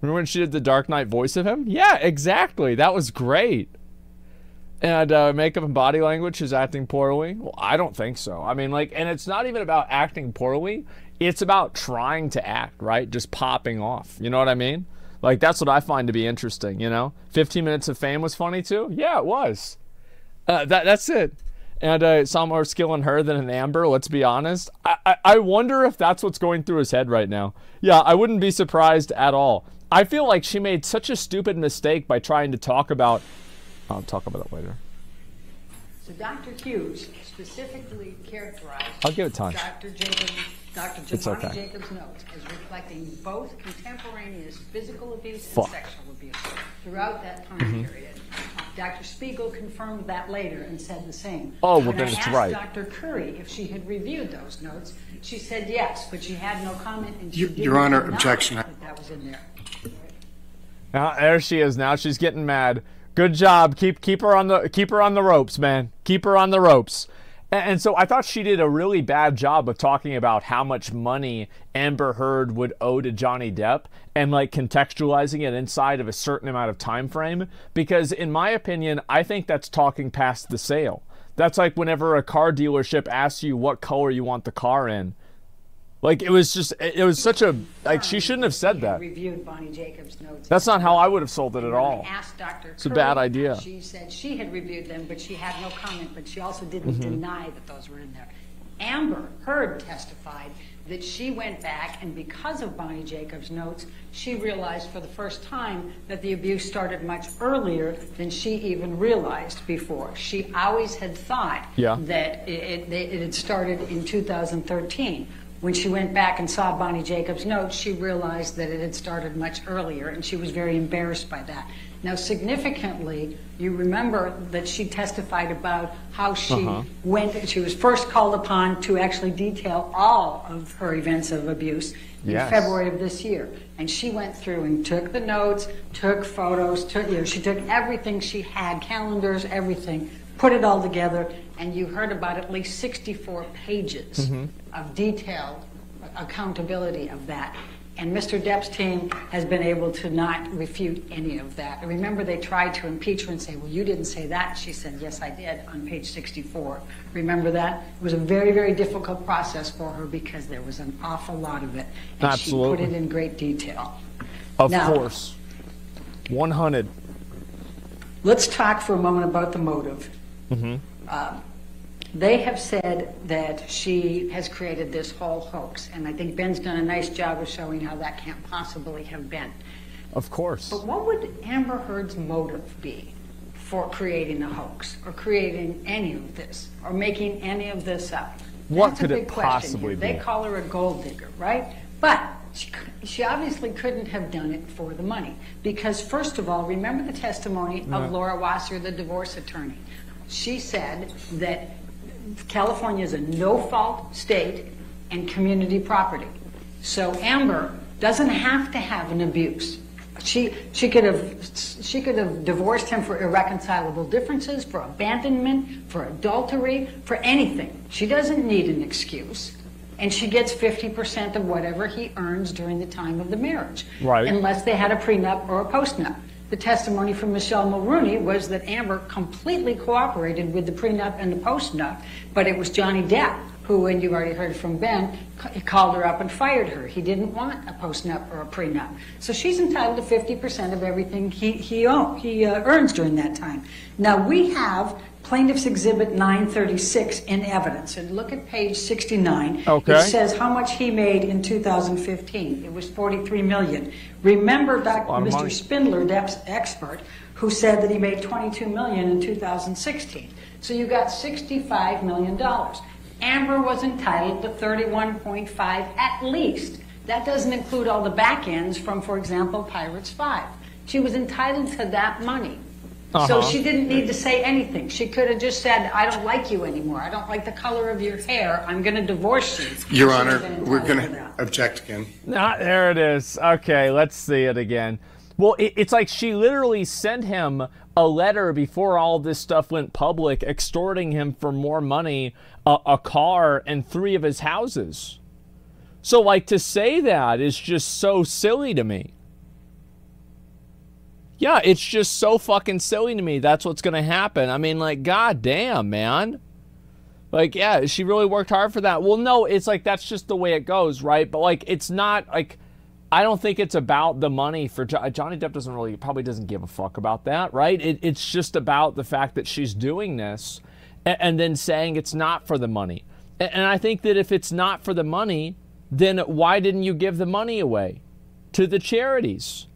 Remember when she did the Dark Knight voice of him? Yeah, exactly. That was great. And uh, makeup and body language is acting poorly? Well, I don't think so. I mean, like, and it's not even about acting poorly. It's about trying to act, right? Just popping off. You know what I mean? Like, that's what I find to be interesting, you know? 15 Minutes of Fame was funny too? Yeah, it was. Uh, that, that's it. And uh, saw more skill in her than in Amber, let's be honest. I, I, I wonder if that's what's going through his head right now. Yeah, I wouldn't be surprised at all. I feel like she made such a stupid mistake by trying to talk about I'll talk about it later. So Dr. Hughes specifically characterized I'll give it time. Dr. Jacobs, Dr. It's Giovanni okay. Jacobs' notes as reflecting both contemporaneous physical abuse Fuck. and sexual abuse throughout that time Mm-hmm. period. Dr. Spiegel confirmed that later and said the same. Oh, well, when then I it's asked right. Dr. Curry if she had reviewed those notes, she said yes, but she had no comment and she Your- didn't Your Honor, objection. that that was in there. Now, there she is. Now she's getting mad. Good job. Keep keep her on the keep her on the ropes, man. Keep her on the ropes. And, and so I thought she did a really bad job of talking about how much money Amber Heard would owe to Johnny Depp and like contextualizing it inside of a certain amount of time frame. Because in my opinion, I think that's talking past the sale. That's like whenever a car dealership asks you what color you want the car in. Like it was just it was such a like she shouldn't have said that. Reviewed Bonnie Jacobs' notes. That's not how I would have sold it at all. asked Dr. It's a bad idea. She said she had reviewed them, but she had no comment, but she also didn't Mm-hmm. deny that those were in there. Amber Heard testified that she went back and because of Bonnie Jacobs' notes, she realized for the first time that the abuse started much earlier than she even realized before. She always had thought Yeah. that it, it, it had started in 2013. When she went back and saw Bonnie Jacobs' notes, she realized that it had started much earlier, and she was very embarrassed by that. Now, significantly, you remember that she testified about how she Uh-huh. went, she was first called upon to actually detail all of her events of abuse in Yes. February of this year. And she went through and took the notes, took photos, took, you know, she took everything she had, calendars, everything, put it all together, and you heard about at least 64 pages Mm-hmm. of detailed accountability of that. And Mr. Depp's team has been able to not refute any of that. Remember, they tried to impeach her and say, well, you didn't say that. She said, yes, I did, on page 64. Remember that? It was a very, very difficult process for her because there was an awful lot of it. And she put it in great detail. Of Now- course. 100. Let's talk for a moment about the motive. Mm-hmm. Um, They have said that she has created this whole hoax, and I think Ben's done a nice job of showing how that can't possibly have been. Of course. But what would Amber Heard's motive be for creating a hoax, or creating any of this, or making any of this up? What That's a could it big question possibly here. They call her a gold digger, right? But she, she obviously couldn't have done it for the money. Because, first of all, remember the testimony of Laura Wasser, the divorce attorney. She said that California is a no-fault state and community property. So Amber doesn't have to have an abuse. She, she could have she could have divorced him for irreconcilable differences, for abandonment, for adultery, for anything. She doesn't need an excuse. And she gets 50% of whatever he earns during the time of the marriage. Right. Unless they had a prenup or a postnup. The testimony from Michelle Mulrooney was that Amber completely cooperated with the prenup and the postnup, but it was Johnny Depp who, and you already heard from Ben, ca- called her up and fired her. He didn't want a postnup or a prenup. So she's entitled to 50% of everything he, he, he uh, earns during that time. Now, we have Plaintiff's Exhibit 936 in evidence. And look at page 69. Okay. It says how much he made in 2015. It was 43 million. Remember Dr. Mr. money. Spindler, Depp's expert, who said that he made 22 million in 2016. So you got 65 million dollars. Amber was entitled to 31.5 at least. That doesn't include all the back ends from, for example, Pirates 5. She was entitled to that money. So Uh-huh. she didn't need to say anything. She could have just said, I don't like you anymore. I don't like the color of your hair. I'm going to divorce you. Your Honor, we're going to to object again. Ah, there it is. Okay, let's see it again. Well, it, it's like she literally sent him a letter before all this stuff went public, extorting him for more money, a, a car, and three of his houses. So, like, to say that is just so silly to me. Yeah, it's just so fucking silly to me. That's what's going to happen. I mean, like, goddamn, man. Like, yeah, she really worked hard for that. Well, no, it's like that's just the way it goes, right? But like, it's not like I don't think it's about the money for jo- Johnny Depp. Doesn't really probably doesn't give a fuck about that, right? It, it's just about the fact that she's doing this, and, and then saying it's not for the money. And, and I think that if it's not for the money, then why didn't you give the money away to the charities?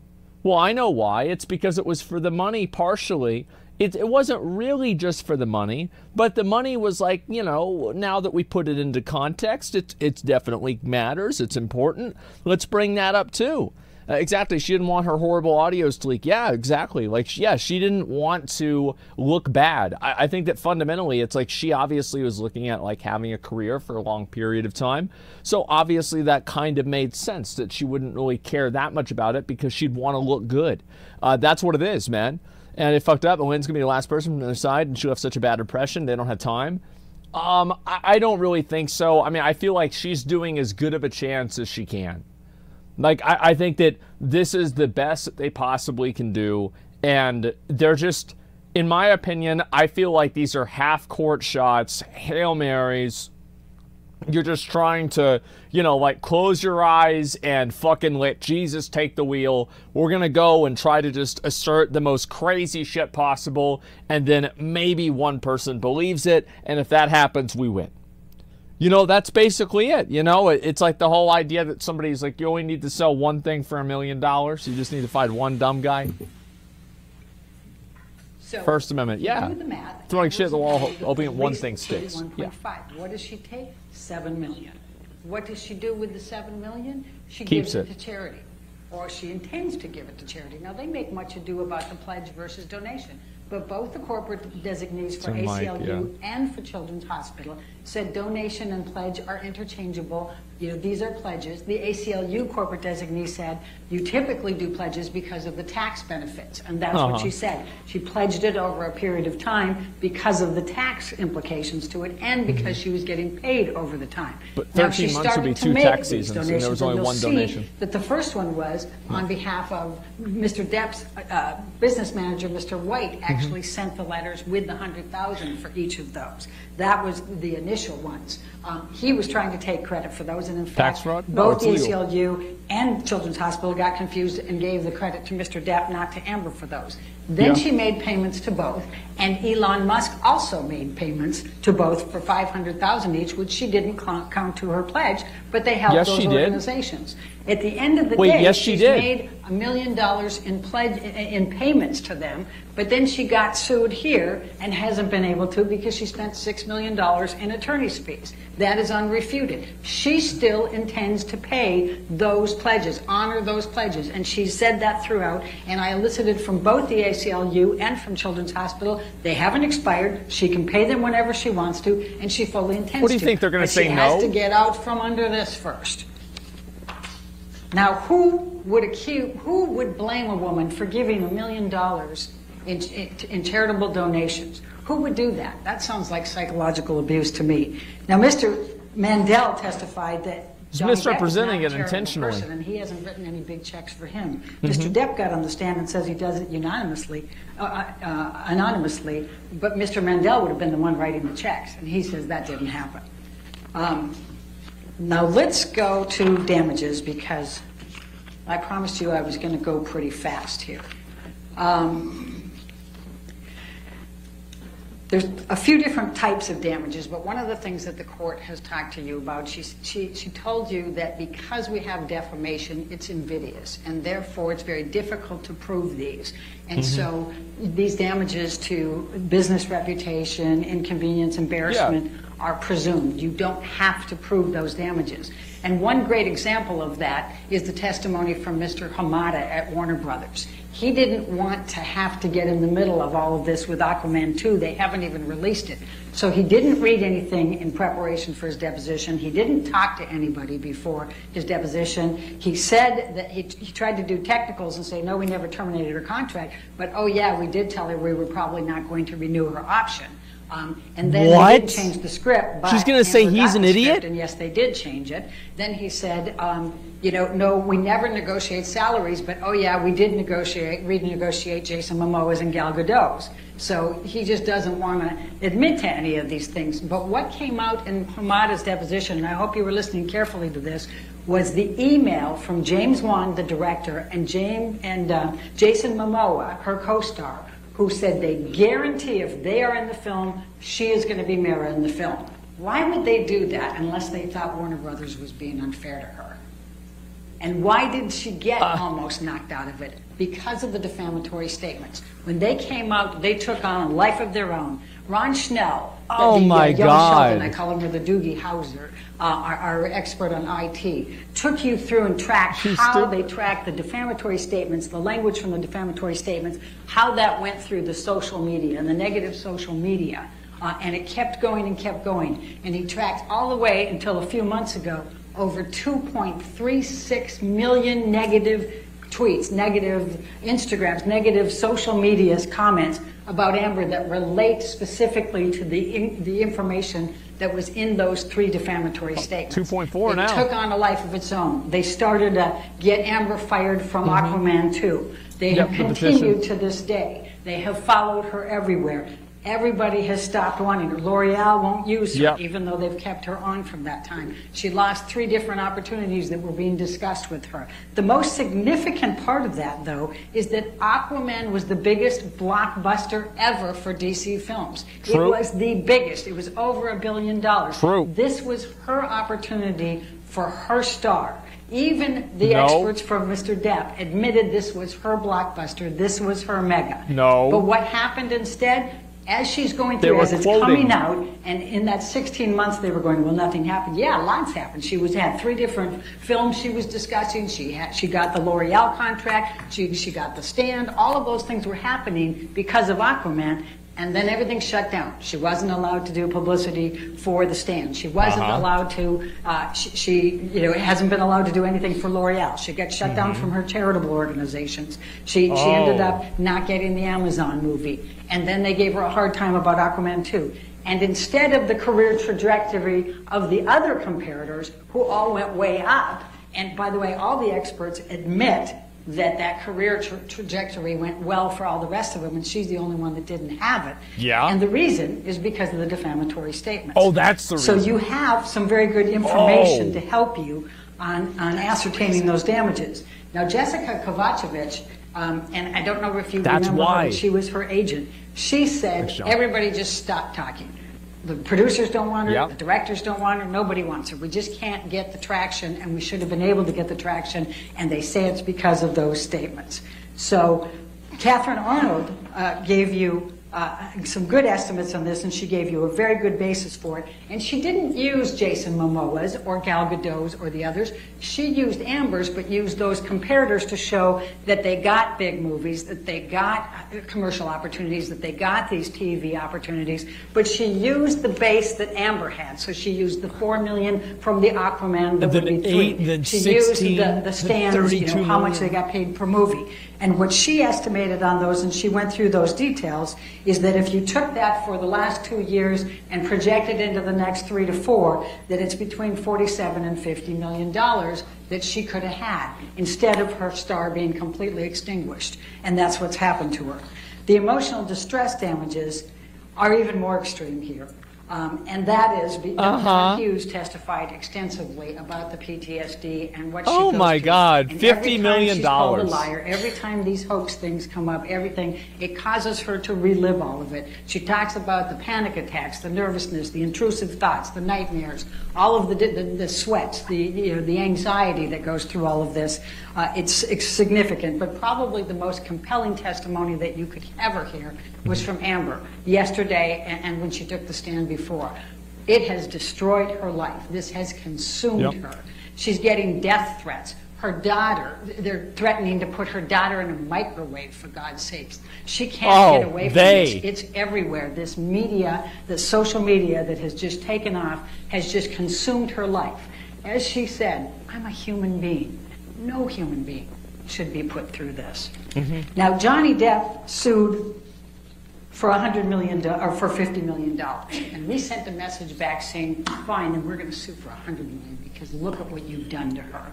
Well, I know why. It's because it was for the money partially. It, it wasn't really just for the money, but the money was like, you know, now that we put it into context, it, it definitely matters. It's important. Let's bring that up too. Uh, exactly. She didn't want her horrible audios to leak. Yeah, exactly. Like, yeah, she didn't want to look bad. I, I think that fundamentally, it's like she obviously was looking at like having a career for a long period of time. So obviously, that kind of made sense that she wouldn't really care that much about it because she'd want to look good. Uh, that's what it is, man. And it fucked up. And Lynn's gonna be the last person from the other side, and she'll have such a bad impression. They don't have time. Um, I, I don't really think so. I mean, I feel like she's doing as good of a chance as she can. Like, I, I think that this is the best that they possibly can do. And they're just, in my opinion, I feel like these are half court shots, Hail Marys. You're just trying to, you know, like close your eyes and fucking let Jesus take the wheel. We're going to go and try to just assert the most crazy shit possible. And then maybe one person believes it. And if that happens, we win. You know, that's basically it. You know, it's like the whole idea that somebody's like, you only need to sell one thing for a million dollars. You just need to find one dumb guy. So First Amendment, yeah. The math. Throwing shit at the wall, hoping one thing sticks. 31.5. What does she take? Seven million. What does she do with the seven million? She Keeps gives it it. to charity, or she intends to give it to charity. Now they make much ado about the pledge versus donation, but both the corporate designees for ACLU and for Children's Hospital said donation and pledge are interchangeable. You know, these are pledges. The ACLU corporate designee said you typically do pledges because of the tax benefits, and that's what Uh-huh. she said. She pledged it over a period of time because of the tax implications to it, and because she was getting paid over the time. Mm-hmm. But Now, 13 she months would be two tax seasons, and there was only one donation. That the first one was on behalf of Mr. Depp's uh, business manager, Mr. White, actually sent the letters with the hundred thousand for each of those. That was the initial ones. Um, he was trying to take credit for those, and in fact, Tax fraud? No, both the it's legal. ACLU and Children's Hospital got confused and gave the credit to Mr. Depp, not to Amber for those. Then Yeah. she made payments to both, and Elon Musk also made payments to both for five hundred thousand each, which she didn't count to her pledge, but they helped Yes, those she did. At the end of the Wait, day, yes, she she's did. made a million dollars in pledge in- payments to them, but then she got sued here and hasn't been able to because she spent six million dollars in attorney's fees. That is unrefuted. She still intends to pay those pledges, honor those pledges, and she said that throughout. And I elicited from both the ACLU and from Children's Hospital they haven't expired. She can pay them whenever she wants to, and she fully intends to. What do you think, they're gonna But say She has to get out from under this first. Now, who would accuse, who would blame a woman for giving a million dollars in, in, charitable donations? Who would do that? That sounds like psychological abuse to me. Now, Mr. Mandel testified that He's Johnny misrepresenting it intentionally. person, and he hasn't written any big checks for him. Mm-hmm. Mr. Depp got on the stand and says he does it unanimously, uh, uh, anonymously, but Mr. Mandel would have been the one writing the checks, and he says that didn't happen. Um, now let's go to damages because I promised you I was going to go pretty fast here. Um, there's a few different types of damages, but one of the things that the court has talked to you about, she, she, she told you that because we have defamation, it's invidious, and therefore it's very difficult to prove these. And so these damages to business reputation, inconvenience, embarrassment are presumed. You don't have to prove those damages. And one great example of that is the testimony from Mr. Hamada at Warner Brothers. He didn't want to have to get in the middle of all of this with Aquaman 2. They haven't even released it. So he didn't read anything in preparation for his deposition. He didn't talk to anybody before his deposition. He said that he, he tried to do technicals and say, no, we never terminated her contract. But oh, yeah, we did tell her we were probably not going to renew her option. Um, and then What? they did change the script. She's gonna say he's an idiot? script, And yes, they did change it. Then he said, um, you know, no, we never negotiate salaries, but oh yeah, we did negotiate, renegotiate Jason Momoa's and Gal Gadot's. So he just doesn't want to admit to any of these things. But what came out in Hamada's deposition, and I hope you were listening carefully to this, was the email from James Wan, the director, and James and uh, Jason Momoa, her co-star, who said they guarantee if they are in the film, she is going to be Mera in the film. Why would they do that unless they thought Warner Brothers was being unfair to her? And why did she get uh. almost knocked out of it? Because of the defamatory statements. When they came out, they took on a life of their own. Ron Schnell, Oh, the, uh, my young God. Sheldon, I call him the Doogie Howser, uh, our, our expert on IT, took you through and tracked She's how stupid. they tracked the defamatory statements, the language from the defamatory statements, how that went through the social media and the negative social media. Uh, and it kept going and kept going. And he tracked all the way until a few months ago over 2.36 million negative tweets, negative Instagrams, negative social media's comments about Amber that relate specifically to the, in, the information that was in those three defamatory statements. 2.4 it now. took on a life of its own. They started to get Amber fired from mm-hmm. Aquaman 2. They Yep, have the continued to this day. They have followed her everywhere. Everybody has stopped wanting her. L'Oreal won't use her, Yep. even though they've kept her on from that time. She lost three different opportunities that were being discussed with her. The most significant part of that, though, is that Aquaman was the biggest blockbuster ever for DC Films. True. It was the biggest. It was over a billion dollars. True. This was her opportunity for her star. Even the No. experts from Mr. Depp admitted this was her blockbuster. This was her mega. No. But what happened instead? As she's going through, as it's quoting. coming out, and in that 16 months they were going, well, nothing happened. Yeah, lots happened. She was had three different films she was discussing. She had she got the L'Oreal contract. She she got the stand. All of those things were happening because of Aquaman. And then everything shut down. She wasn't allowed to do publicity for the stand. She wasn't Uh-huh. allowed to. Uh, she, she, you know, hasn't been allowed to do anything for L'Oreal. She got shut down from her charitable organizations. She she ended Mm-hmm. Oh. up not getting the Amazon movie. And then they gave her a hard time about Aquaman 2. And instead of the career trajectory of the other comparators, who all went way up, and by the way, all the experts admit that that career tra- trajectory went well for all the rest of them, and she's the only one that didn't have it. Yeah. And the reason is because of the defamatory statements. Oh, that's the So you have some very good information Oh. to help you on, on ascertaining those damages. Now, Jessica Kovacevic, um, and I don't know if you That's remember why. her, she was her agent. She said, everybody just stopped talking. The producers don't want her, Yep. the directors don't want her, nobody wants her. We just can't get the traction, and we should have been able to get the traction, and they say it's because of those statements. So Kathryn Arnold uh, gave you uh, some good estimates on this, and she gave you a very good basis for it. And she didn't use Jason Momoa's or Gal Gadot's or the others. She used Amber's, but used those comparators to show that they got big movies, that they got uh, commercial opportunities, that they got these TV opportunities. But she used the base that Amber had. So she used the four million from the Aquaman, And then would three. eight, then she 16, used the, the stands, you know, 32 how much million. they got paid per movie. And what she estimated on those, and she went through those details, is that if you took that for the last two years and projected into the next three to four, that it's between 47 and 50 million dollars that she could have had instead of her star being completely extinguished. And that's what's happened to her. The emotional distress damages are even more extreme here. Um, and that is, be- Uh-huh. Hughes testified extensively about the PTSD and what she Oh my through. God, And $50 every time million she's called a dollars. liar, every time these hoax things come up, everything, it causes her to relive all of it. She talks about the panic attacks, the nervousness, the intrusive thoughts, the nightmares, all of the, the, the sweats, the, you know, the anxiety that goes through all of this. Uh, it's, it's significant, but probably the most compelling testimony that you could ever hear was from Amber yesterday and, and when she took the stand before. It has destroyed her life. This has consumed Yep. her. She's getting death threats. Her daughter, they're threatening to put her daughter in a microwave, for God's sakes. She can't Oh, get away from they. this. It's everywhere. This media, the social media that has just taken off, has just consumed her life. As she said, I'm a human being. No human being should be put through this. Mm-hmm. Now, Johnny Depp sued for $100 million, or for $50 million. And we sent a message back saying, fine, then we're going to sue for 100 million because look at what you've done to her.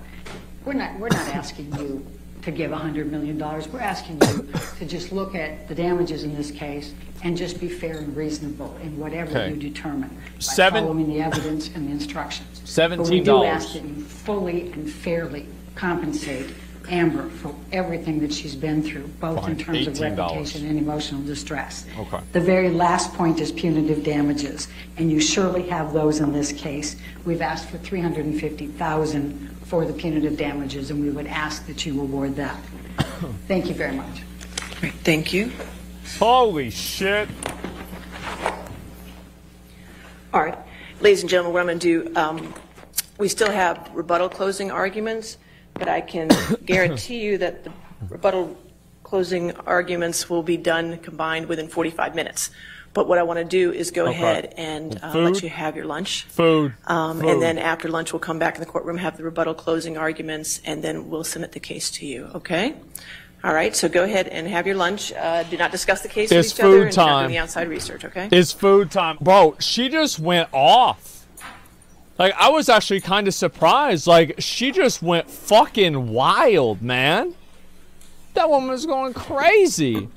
We're not, we're not asking you to give $100 million. We're asking you to just look at the damages in this case and just be fair and reasonable in whatever Okay. you determine by Seven- following the evidence and the instructions. But we $17. do ask that you fully and fairly compensate Amber for everything that she's been through, both in Fine, terms of $18. reputation and emotional distress. Okay. The very last point is punitive damages, and you surely have those in this case. We've asked for 350000 for the punitive damages, and we would ask that you award that. Thank you very much. Great, thank you. Holy shit. All right, ladies and gentlemen, what I'm going to do, um, we still have rebuttal closing arguments, but I can guarantee you that the rebuttal closing arguments will be done combined within 45 minutes. But what I want to do is go Okay. ahead and uh, let Food? you have your lunch. Food. Um, Food. And then after lunch, we'll come back in the courtroom, have the rebuttal closing arguments, and then we'll submit the case to you, okay? All right, so go ahead and have your lunch. Uh, Do not discuss the case with It's each other. food and not do time. any outside research, okay? It's food time. Bro, she just went off. Like, I was actually kind of surprised. Like, she just went fucking wild, man. That woman was going crazy.